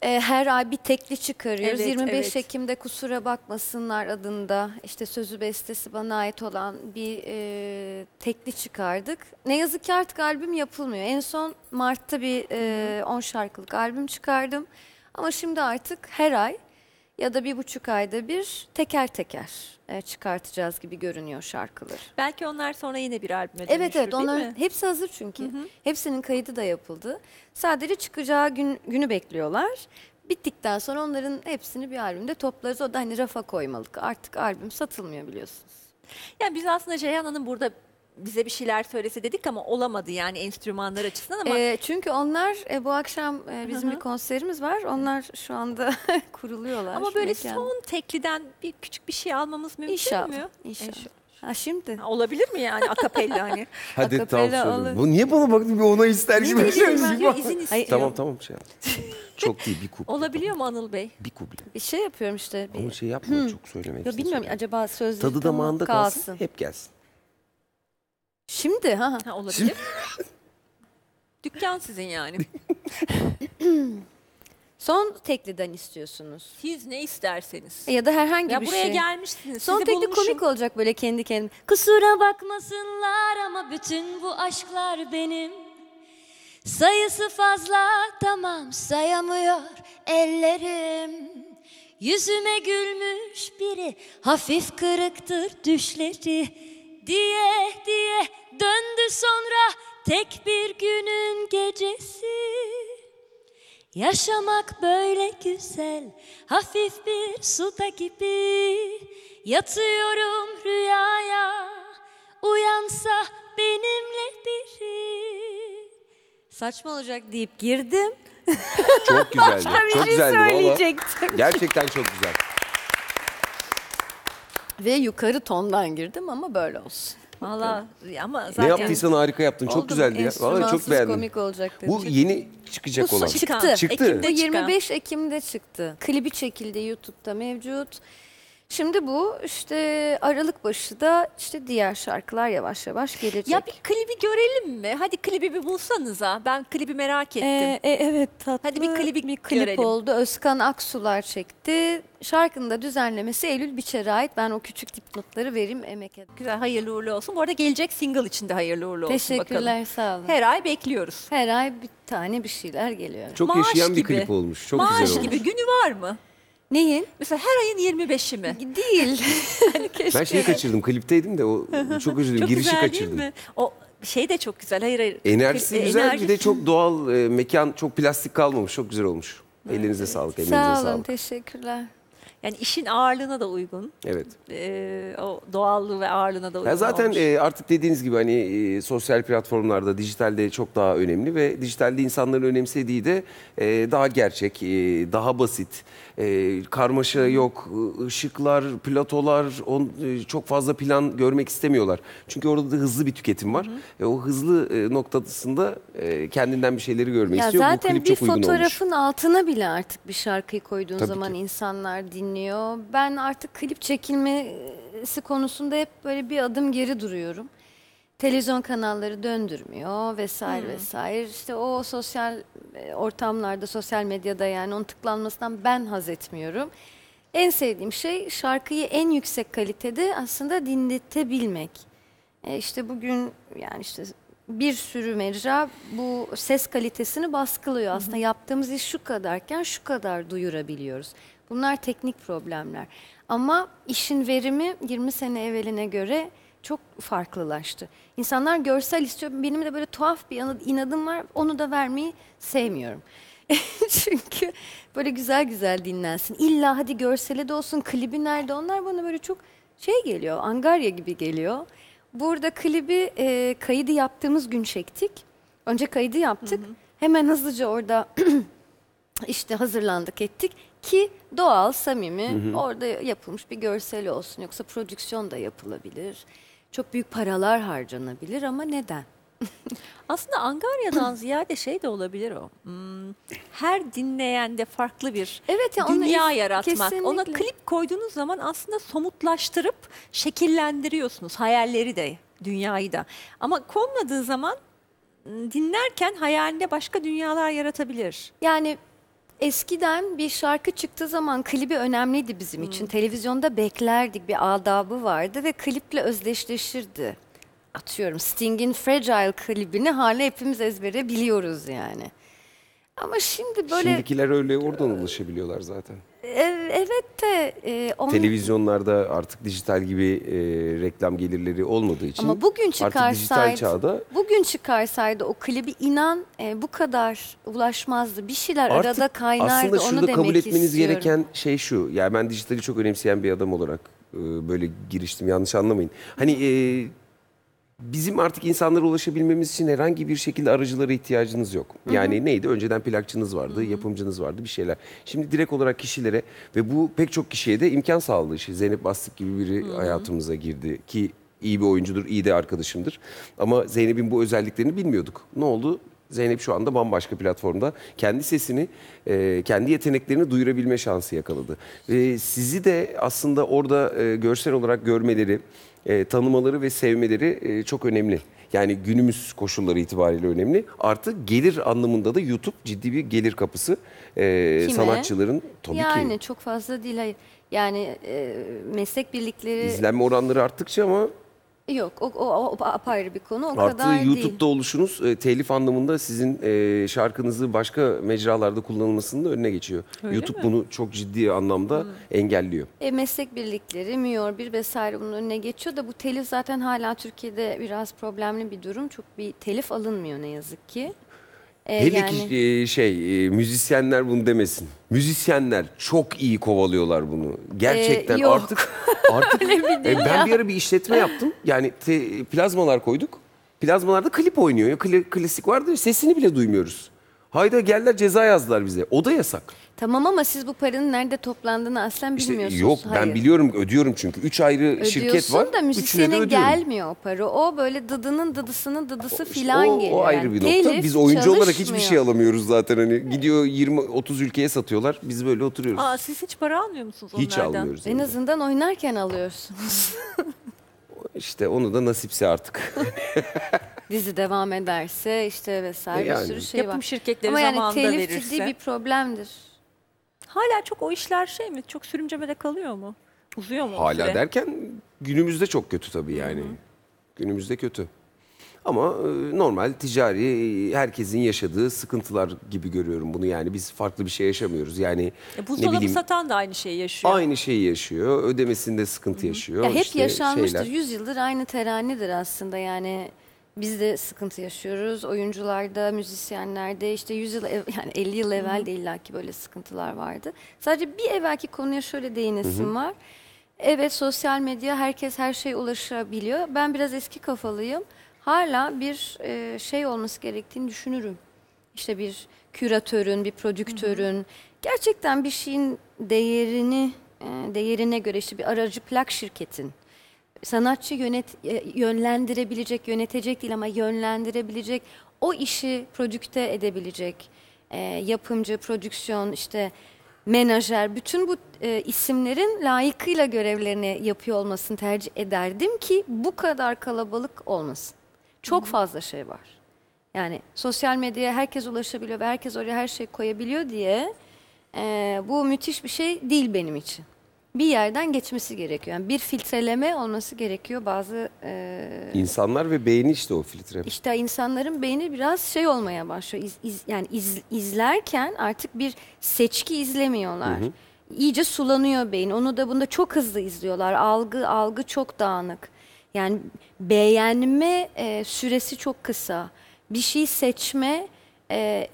Ee, her ay bir tekli çıkarıyoruz. Evet, 25 evet. Ekim'de kusura bakmasınlar adında işte sözü bestesi bana ait olan bir e, tekli çıkardık. Ne yazık ki artık albüm yapılmıyor. En son Mart'ta bir e, 10 şarkılık albüm çıkardım. Ama şimdi artık her ay ya da bir buçuk ayda bir teker teker e, çıkartacağız gibi görünüyor şarkıları. Belki onlar sonra yine bir albüme Evet dönüşür, evet değil onların mi? hepsi hazır çünkü. Hepsinin kaydı da yapıldı. Sadece çıkacağı gün, günü bekliyorlar. Bittikten sonra onların hepsini bir albümde toplarız. O da hani rafa koymalık. Artık albüm satılmıyor biliyorsunuz. Yani biz aslında Ceyhan Hanım burada bize bir şeyler söylese dedik ama olamadı yani enstrümanlar açısından ama Ee, çünkü onlar e, bu akşam e, bizim bir konserimiz var. Onlar şu anda kuruluyorlar. ama böyle mekan. son tekliden bir küçük bir şey almamız mümkün İnşallah. mü? İnşallah. Ha şimdi. Ha, Olabilir mi yani akapella hani? Hadi Acapella tamam olur. söyle. Bu niye bana baktın bir ona ister gibi. Diyor, izin istiyor. Tamam tamam şey yap. Çok değil bir kuple. Olabiliyor mu Anıl Bey? Bir kuple. Bir şey yapıyorum işte. Bir, Ama şey yapma çok söylemek ya bilmiyorum acaba sözleri Tadı tam damağında kalsın. Hep gelsin. Şimdi ha. Ha, olabilir. Dükkan sizin yani. Son tekliden istiyorsunuz. Siz ne isterseniz. Ya da herhangi Ya bir buraya şey. gelmişsiniz. Son sizi tekli bulmuşum. komik olacak böyle kendi kendine. Kusura bakmasınlar ama bütün bu aşklar benim. Sayısı fazla tamam sayamıyor ellerim. Yüzüme gülmüş biri hafif kırıktır düşleri diye diye döndü sonra tek bir günün gecesi. Yaşamak böyle güzel, hafif bir suda gibi. Yatıyorum rüyaya, uyansa benimle biri. Saçma olacak deyip girdim. Çok güzeldi. çok şey güzeldi valla. söyleyecektim. Gerçekten çok güzel. Ve yukarı tondan girdim ama böyle olsun. Valla ama zaten Ne yaptıysan harika yaptın. Çok Oldu mu? güzeldi ya. Valla Enstrümansız çok beğendim. komik olacak dedim. Bu yeni çıkacak Bu olan. çıktı. Çıktı. Ekim'de Bu çıkan. 25 Ekim'de çıktı. Klibi çekildi YouTube'da mevcut. Şimdi bu işte Aralık başı da işte diğer şarkılar yavaş yavaş gelecek. Ya bir klibi görelim mi? Hadi klibi bir bulsanıza. Ben klibi merak ettim. Ee, e, evet tatlı Hadi bir klibi bir klip görelim. oldu. Özkan Aksular çekti. Şarkının da düzenlemesi Eylül Biçer'e ait. Ben o küçük dipnotları vereyim emek ederim. Güzel, hayırlı uğurlu olsun. Bu arada gelecek single için de hayırlı uğurlu olsun Teşekkürler bakalım. sağ olun. Her ay bekliyoruz. Her ay bir tane bir şeyler geliyor. Çok Maaş yaşayan bir gibi. klip olmuş. Çok Maaş güzel olmuş. gibi günü var mı? Neyin? Mesela her ayın 25'i mi? Değil. Ben şeyi kaçırdım. Klipteydim de o çok özür dilerim. Çok Girişi güzel kaçırdım. değil mi? O şey de çok güzel. Hayır hayır. Enerjisi E, güzel. enerji- Bir de çok doğal e, mekan. Çok plastik kalmamış. Çok güzel olmuş. Ellerinize sağlık. Elinize sağ olun sağlık. teşekkürler. Yani işin ağırlığına da uygun. Evet. Ee, o doğallığı ve ağırlığına da uygun Ya zaten olmuş. e, artık dediğiniz gibi hani e, sosyal platformlarda, dijitalde çok daha önemli ve dijitalde insanların önemsediği de e, daha gerçek, e, daha basit. E, karmaşa yok, ışıklar, platolar, on, e, çok fazla plan görmek istemiyorlar. Çünkü orada da hızlı bir tüketim var. E, o hızlı e, noktasında e, kendinden bir şeyleri görmek Ya istiyor. Bu zaten klip bir çok uygun olmuş. fotoğrafın altına bile artık bir şarkıyı koyduğun Tabii zaman ki. insanlar dinliyor. Ben artık klip çekilmesi konusunda hep böyle bir adım geri duruyorum. Televizyon kanalları döndürmüyor vesaire vesaire. İşte o sosyal e, ortamlarda, sosyal medyada yani onun tıklanmasından ben haz etmiyorum. En sevdiğim şey şarkıyı en yüksek kalitede aslında dinletebilmek. E işte bugün yani işte bir sürü mecra bu ses kalitesini baskılıyor. Aslında yaptığımız iş şu kadarken şu kadar duyurabiliyoruz. Bunlar teknik problemler. Ama işin verimi 20 sene evveline göre çok farklılaştı. İnsanlar görsel istiyor. Benim de böyle tuhaf bir inadım var. Onu da vermeyi sevmiyorum. Çünkü böyle güzel güzel dinlensin. İlla hadi görseli de olsun, klibi nerede? Onlar bana böyle çok şey geliyor, angarya gibi geliyor. Burada klibi e, kaydı yaptığımız gün çektik. Önce kaydı yaptık. Hemen hızlıca orada işte hazırlandık ettik ki doğal, samimi orada yapılmış bir görsel olsun. Yoksa prodüksiyon da yapılabilir. Çok büyük paralar harcanabilir ama neden? Aslında Angarya'dan ziyade şey de olabilir o. Hmm, her dinleyende farklı bir Evet ya onu dünya iz- yaratmak. Ona kesinlikle. klip koyduğunuz zaman aslında somutlaştırıp şekillendiriyorsunuz hayalleri de, dünyayı da. Ama konmadığı zaman m, dinlerken hayalinde başka dünyalar yaratabilir. Yani eskiden bir şarkı çıktığı zaman klibi önemliydi bizim için. Televizyonda beklerdik bir adabı vardı ve kliple özdeşleşirdi. Atıyorum Sting'in Fragile klibini hala hepimiz ezbere biliyoruz yani. Ama şimdi böyle Şimdikiler öyle oradan ulaşabiliyorlar zaten. Ev- evet de e, onun- Televizyonlarda artık dijital gibi e, reklam gelirleri olmadığı için ama bugün artık dijital çıkarsaydı çağda bugün çıkarsaydı o klibi inan e, bu kadar ulaşmazdı. Bir şeyler Artık arada kaynardı aslında onu şurada demek kabul etmeniz istiyorum. gereken şey şu. Yani ben dijitali çok önemseyen bir adam olarak e, böyle giriştim yanlış anlamayın. Hani e, bizim artık insanlara ulaşabilmemiz için herhangi bir şekilde aracılara ihtiyacınız yok. Yani neydi? Önceden plakçınız vardı, yapımcınız vardı bir şeyler. Şimdi direkt olarak kişilere ve bu pek çok kişiye de imkan sağladı. İşte Zeynep Bastık gibi biri hayatımıza girdi ki iyi bir oyuncudur, iyi de arkadaşımdır. Ama Zeynep'in bu özelliklerini bilmiyorduk. Ne oldu? Zeynep şu anda bambaşka platformda kendi sesini, e, kendi yeteneklerini duyurabilme şansı yakaladı. Ve sizi de aslında orada e, görsel olarak görmeleri, e, tanımaları ve sevmeleri e, çok önemli. Yani günümüz koşulları itibariyle önemli. Artı gelir anlamında da YouTube ciddi bir gelir kapısı. E, Kime? sanatçıların tabii yani ki çok fazla değil hayır. Yani e, meslek birlikleri izlenme oranları arttıkça ama yok o, o, o apayrı bir konu o Artı kadar YouTube'da değil. oluşunuz e, telif anlamında sizin e, şarkınızı başka mecralarda kullanılmasının da önüne geçiyor. Öyle YouTube mi? bunu çok ciddi anlamda engelliyor. E, meslek birlikleri, Miyor bir vesaire bunun önüne geçiyor da bu telif zaten hala Türkiye'de biraz problemli bir durum. Çok bir telif alınmıyor ne yazık ki. E, Hele yani- ki e, şey e, müzisyenler bunu demesin. Müzisyenler çok iyi kovalıyorlar bunu. Gerçekten yok. artık artık E, ben bir ara bir işletme yaptım. Yani te- plazmalar koyduk. Plazmalarda klip oynuyor. Kla- klasik vardı sesini bile duymuyoruz. Hayda geldiler ceza yazdılar bize. O da yasak. Tamam ama siz bu paranın nerede toplandığını aslen İşte bilmiyorsunuz. yok ben Hayır. biliyorum ödüyorum çünkü. Üç ayrı şirket Ödüyorsun var. da Üçüne de müzisyene ödüyorum. gelmiyor o para. O böyle dıdının dıdısının dıdısı İşte filan o, geliyor. O ayrı Yani bir nokta. telif Biz oyuncu olarak hiçbir çalışmıyor. şey alamıyoruz zaten hani. Gidiyor 20-30 ülkeye satıyorlar. Biz böyle oturuyoruz. Aa, siz hiç para almıyor musunuz Hiç onlardan? almıyoruz. En azından oynarken alıyorsunuz. İşte onu da nasipse artık. Dizi devam ederse işte vesaire Yani. bir sürü şey Yapım var. şirketleri Ama yani zamanında telif verirse. ciddi bir problemdir. Hala çok o işler şey mi? Çok sürümcemede kalıyor mu? Uzuyor mu o Hala süre? derken günümüzde çok kötü tabii yani. Günümüzde kötü. Ama e, normal ticari e, herkesin yaşadığı sıkıntılar gibi görüyorum bunu yani biz farklı bir şey yaşamıyoruz yani E, ne buzdolabı bileyim satan da aynı şeyi yaşıyor. aynı şeyi yaşıyor ödemesinde sıkıntı yaşıyor. Ya hep işte yaşanmıştır. şeyler. 100 yıldır aynı teranedir aslında yani. Biz de sıkıntı yaşıyoruz. Oyuncularda, müzisyenlerde işte 100 yıl ev- yani 50 yıl evvel de illaki böyle sıkıntılar vardı. Sadece bir evvelki konuya şöyle değinesim var. Evet sosyal medya herkes her şeye ulaşabiliyor. Ben biraz eski kafalıyım. Hala bir e, şey olması gerektiğini düşünürüm. İşte bir küratörün, bir prodüktörün gerçekten bir şeyin değerini e, değerine göre işte bir aracı plak şirketin sanatçı yönet e, yönlendirebilecek, yönetecek değil ama yönlendirebilecek, o işi prodükte edebilecek e, yapımcı, prodüksiyon, işte menajer, bütün bu e, isimlerin layıkıyla görevlerini yapıyor olmasını tercih ederdim ki bu kadar kalabalık olmasın. Çok fazla şey var. Yani sosyal medyaya herkes ulaşabiliyor ve herkes oraya her şey koyabiliyor diye e, bu müthiş bir şey değil benim için. Bir yerden geçmesi gerekiyor. Yani bir filtreleme olması gerekiyor bazı e, İnsanlar ve beğeni işte o filtre. işte insanların beyni biraz şey olmaya başlıyor. İz- iz- yani iz- izlerken artık bir seçki izlemiyorlar. İyice sulanıyor beyin. Onu da bunda çok hızlı izliyorlar. Algı algı çok dağınık. Yani beğenme e, süresi çok kısa. Bir şey seçme e,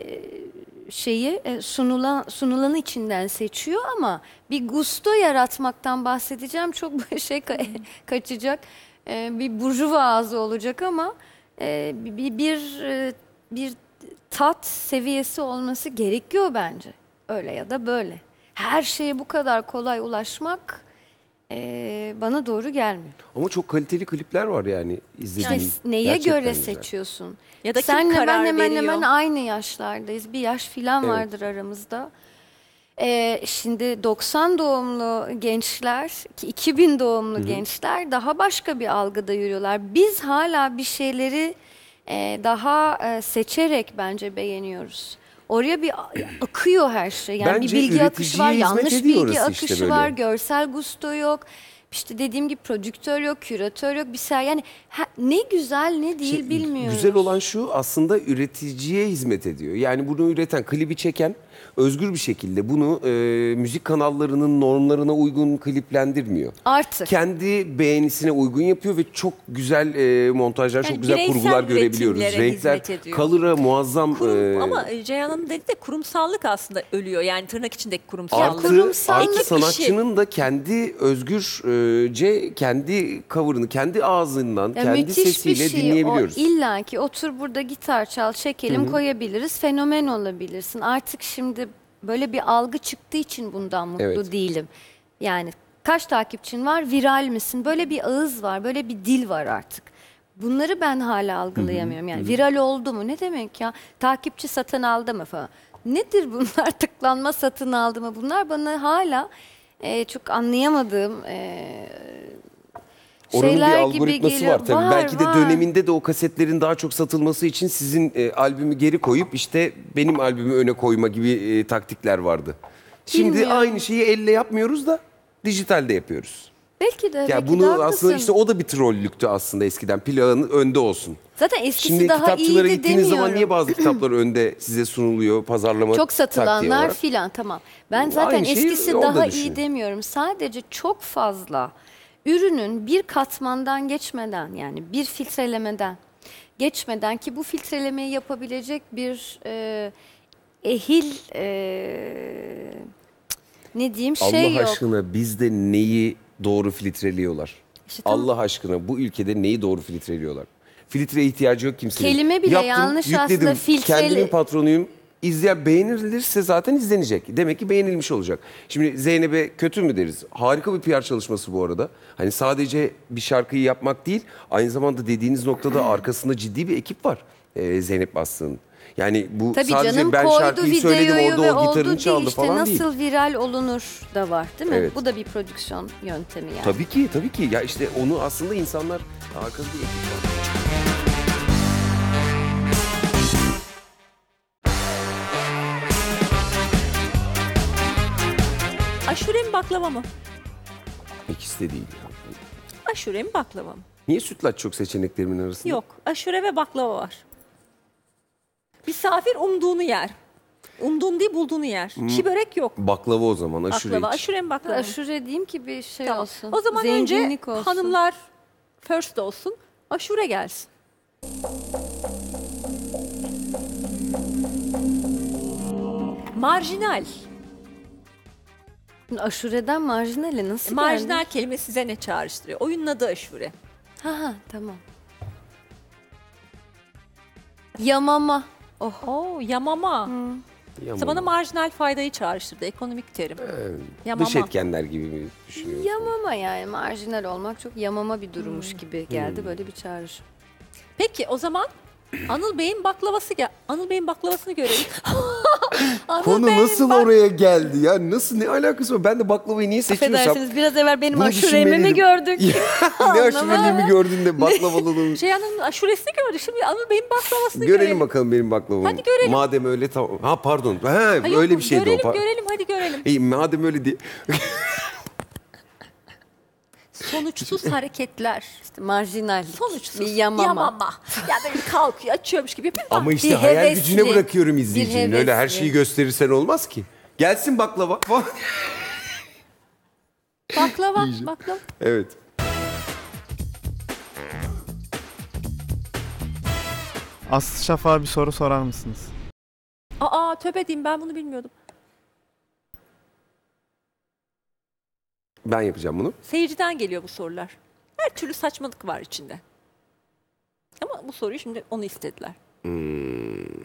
şeyi e, sunulan sunulanı içinden seçiyor ama bir gusto yaratmaktan bahsedeceğim. Çok şey ka- kaçacak. E, bir burjuva ağzı olacak ama e, bir bir e, bir tat seviyesi olması gerekiyor bence. Öyle ya da böyle. Her şeye bu kadar kolay ulaşmak e, bana doğru gelmiyor. Ama çok kaliteli klipler var yani İşte izlediğim. neye Gerçekten göre güzel. seçiyorsun? Ya da kim Senle ben karar hemen veriyor? hemen aynı yaşlardayız. Bir yaş filan Evet. vardır aramızda. Ee, şimdi 90 doğumlu gençler, ki 2000 doğumlu gençler daha başka bir algıda yürüyorlar. Biz hala bir şeyleri e, daha e, seçerek bence beğeniyoruz. Oraya bir akıyor her şey. Yani Bence bir bilgi akışı var, yanlış bilgi işte akışı böyle. var, görsel gusto yok. İşte dediğim gibi prodüktör yok, küratör yok, bir ser yani ha- ne güzel ne değil Şey, bilmiyoruz. Güzel olan şu aslında üreticiye hizmet ediyor. Yani bunu üreten, klibi çeken özgür bir şekilde bunu e, müzik kanallarının normlarına uygun kliplendirmiyor. Artı. Kendi beğenisine uygun yapıyor ve çok güzel e, montajlar, Yani çok güzel bireysel kurgular görebiliyoruz. üretimlere Renkler, hizmet ediyor. kalır'a muazzam Kurum, e, ama Ceyhan Hanım dedi de kurumsallık aslında ölüyor. Yani tırnak içindeki kurumsallık. Artı, kurumsallık- artı Ekip işi. sanatçının da kendi özgürce kendi cover'ını kendi ağzından, Ya kendi müthiş sesiyle bir şey. dinleyebiliyoruz. O illa ki otur burada gitar çal, çekelim, koyabiliriz. Fenomen olabilirsin. Artık şimdi böyle bir algı çıktığı için bundan mutlu Evet. değilim. Yani kaç takipçin var? Viral misin? Böyle bir ağız var, böyle bir dil var artık. Bunları ben hala algılayamıyorum. Yani viral oldu mu? Ne demek ya? Takipçi satın aldı mı falan. Nedir bunlar? Tıklanma satın aldı mı? Bunlar bana hala e, çok anlayamadığım e, Oranın bir şeyler gibi algoritması var tabii. Var, Belki de var. döneminde de o kasetlerin daha çok satılması için sizin e, albümü geri koyup işte benim albümü öne koyma gibi e, taktikler vardı. Şimdi Bilmiyorum. aynı şeyi elle yapmıyoruz da dijitalde yapıyoruz. Belki de. Ya belki de bunu haklısın. aslında işte o da bir trollüktü aslında eskiden. Plağın önde olsun. Zaten eskisi Şimdi daha kitapçılara iyiydi gittiğiniz demiyorum. zaman niye bazı kitaplar önde size sunuluyor pazarlama Çok satılanlar filan tamam. Ben zaten Aynı şeyi eskisi orada daha iyi demiyorum. Sadece çok fazla ürünün bir katmandan geçmeden yani bir filtrelemeden geçmeden ki bu filtrelemeyi yapabilecek bir e, ehil e, ne diyeyim şey Allah yok. aşkına bizde neyi doğru filtreliyorlar? İşte Allah aşkına bu ülkede neyi doğru filtreliyorlar? Filtreye ihtiyacı yok kimsenin. Kelime bile yanlış aslında, filtreli- Kendimin patronuyum. İzleyen beğenilirse zaten izlenecek. Demek ki beğenilmiş olacak. Şimdi Zeynep'e kötü mü deriz? Harika bir PR çalışması bu arada. Hani sadece bir şarkıyı yapmak değil, aynı zamanda dediğiniz noktada arkasında ciddi bir ekip var. Ee, Zeynep Bastık'ın. Yani bu Tabii sadece canım ben koydu şarkıyı söyledim orada o gitarını oldu çaldı değil. İşte falan nasıl değil. viral olunur da var değil mi? Evet. Bu da bir prodüksiyon yöntemi yani. Tabii ki tabii ki. Ya işte onu aslında insanlar arkasında bir ekip var. Aşure mi baklava mı? İkisi de değil. Aşure mi baklava mı? Niye sütlaç çok seçeneklerimin arasında? Yok. Aşure ve baklava var. Misafir umduğunu yer. Umduğunu değil bulduğunu yer. Çiğ börek yok. Baklava o zaman aşure Baklava. hiç. Aşure mi baklava mı? Aşure diyeyim ki bir şey Tamam. olsun. O zaman önce Zenginlik olsun. hanımlar first olsun. Aşure gelsin. Marjinal. Aşureden marjinale nasıl Marjinal geldi? kelime size ne çağrıştırıyor? Oyunun adı aşure. Ha ha tamam. Yamama. Oh. Oo yamama. Yamama. Bana marjinal faydayı çağrıştırdı. Ekonomik terim. Yamama. Dış etkenler gibi mi düşünüyorsun? Yamama yani marjinal olmak çok yamama bir durummuş Hmm. gibi geldi böyle bir çağrışım. Peki o zaman Anıl Bey'in baklavası gel. Anıl Bey'in baklavasını görelim. Anıl Konu Bey'in nasıl bak- oraya geldi ya? Nasıl ne alakası var? Ben de baklavayı niye seçiyorsam Affedersiniz biraz evvel benim bunu aşuremi mi düşünmeliydim. gördük? ne aşureliğimi gördün de baklavalılığımı. Şey Hanım'ın aşuresini gördü. Şimdi Anıl Bey'in baklavasını Görelim görelim. bakalım benim baklavamı. Hadi görelim. Madem öyle tamam. Ha pardon. Ha Ha, yok, öyle bir şeydi görelim, o. Pa- Görelim hadi görelim. İyi madem öyle diye sonuçsuz hareketler. İşte marjinal. Sonuçsuz. Bir yamama. yamama. Ya böyle kalkıyor açıyormuş gibi. Bir Ama işte bir hayal hevesli, gücüne bırakıyorum izleyicinin. Öyle her şeyi gösterirsen olmaz ki. Gelsin baklava falan. Baklava, baklava. Evet. Aslı Şafak'a bir soru sorar mısınız? Aa tövbe diyeyim ben bunu bilmiyordum. Ben yapacağım bunu. Seyirciden geliyor bu sorular. Her türlü saçmalık var içinde. Ama bu soruyu şimdi onu istediler. Hmm.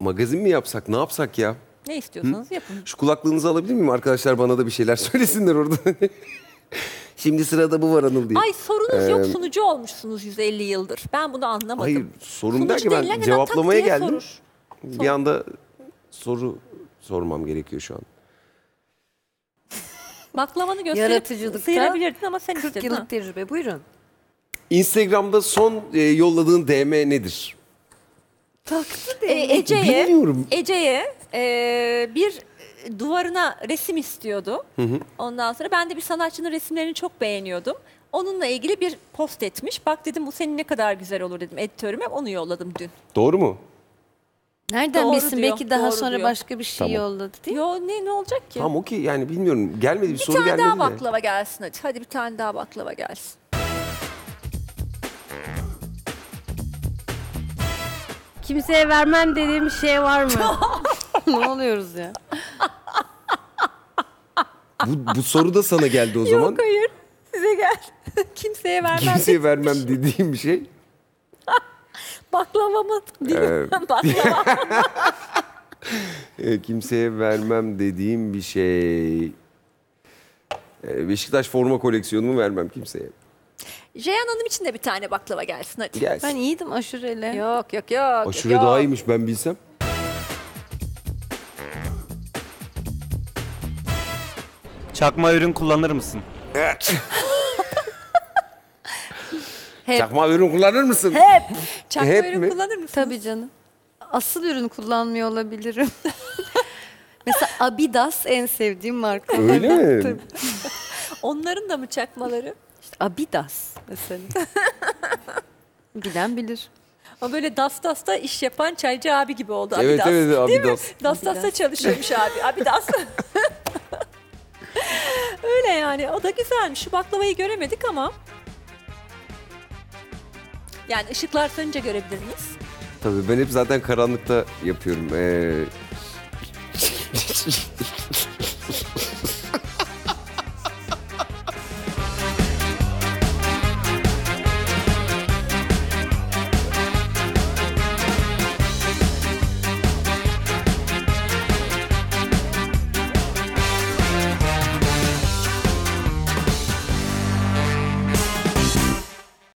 Magazin mi yapsak? Ne yapsak ya? Ne istiyorsanız yapın. Şu kulaklığınızı alabilir miyim? Arkadaşlar bana da bir şeyler söylesinler orada. Şimdi sırada bu var Anıl diye. Ay sorunuz yok Ee, sunucu olmuşsunuz 150 yıldır. Ben bunu anlamadım. Hayır sorun Sunucu derken denilen ben hemen cevaplamaya diye geldim. sorur. Bir anda soru sormam gerekiyor şu an. Baklavanı gösterip Yaratıcılıkta sıyırabilirdin ama sen 40 istedin. yıllık ha. tecrübe buyurun. Instagram'da son e, yolladığın DM nedir? Ee, Ece'ye Bilmiyorum. Ece'ye e, bir duvarına resim istiyordu. Ondan sonra ben de bir sanatçının resimlerini çok beğeniyordum. Onunla ilgili bir post etmiş. Bak dedim bu senin ne kadar güzel olur dedim editörüme. Onu yolladım dün. Doğru mu? Nereden Doğru bilsin diyor, belki daha doğru sonra diyor. başka bir şey Tamam. yolladı değil mi? Yo ne ne olacak ki? Tamam okey yani bilmiyorum. Gelmedi bir, bir soru tane gelmedi daha de. baklava gelsin hadi. Hadi bir tane daha baklava gelsin. Kimseye vermem dediğim bir şey var mı? ne oluyoruz ya? Bu, bu soru da sana geldi o zaman. Yok hayır size gel. Kimseye vermem. Kimseye vermem dediğim bir şey. Baklava mı? Ee, Baklava. E, kimseye vermem dediğim bir şey. E, Beşiktaş forma koleksiyonumu vermem kimseye. Ceyhan Hanım için de bir tane baklava gelsin hadi. Gelsin. Ben iyiydim aşureyle. Yok yok yok. Aşure yok. daha iyiymiş ben bilsem. Çakma ürün kullanır mısın? Hep. Çakma ürün kullanır mısın? Hep. Çakma Hep ürün mi? kullanır mısın? Tabii canım. Asıl ürün kullanmıyor olabilirim. Mesela Abidas en sevdiğim marka. Öyle mi? Onların da mı çakmaları? İşte Abidas mesela. Bilen bilir. O böyle Dastas'ta iş yapan çaycı abi gibi oldu Evet Abidas. evet Değil mi? Abidas. Dastas'ta çalışıyormuş abi. Abidas. Öyle yani. O da güzelmiş. Şu baklavayı göremedik ama. Yani ışıklar sönünce görebiliriz. Tabii ben hep zaten karanlıkta yapıyorum. Ee...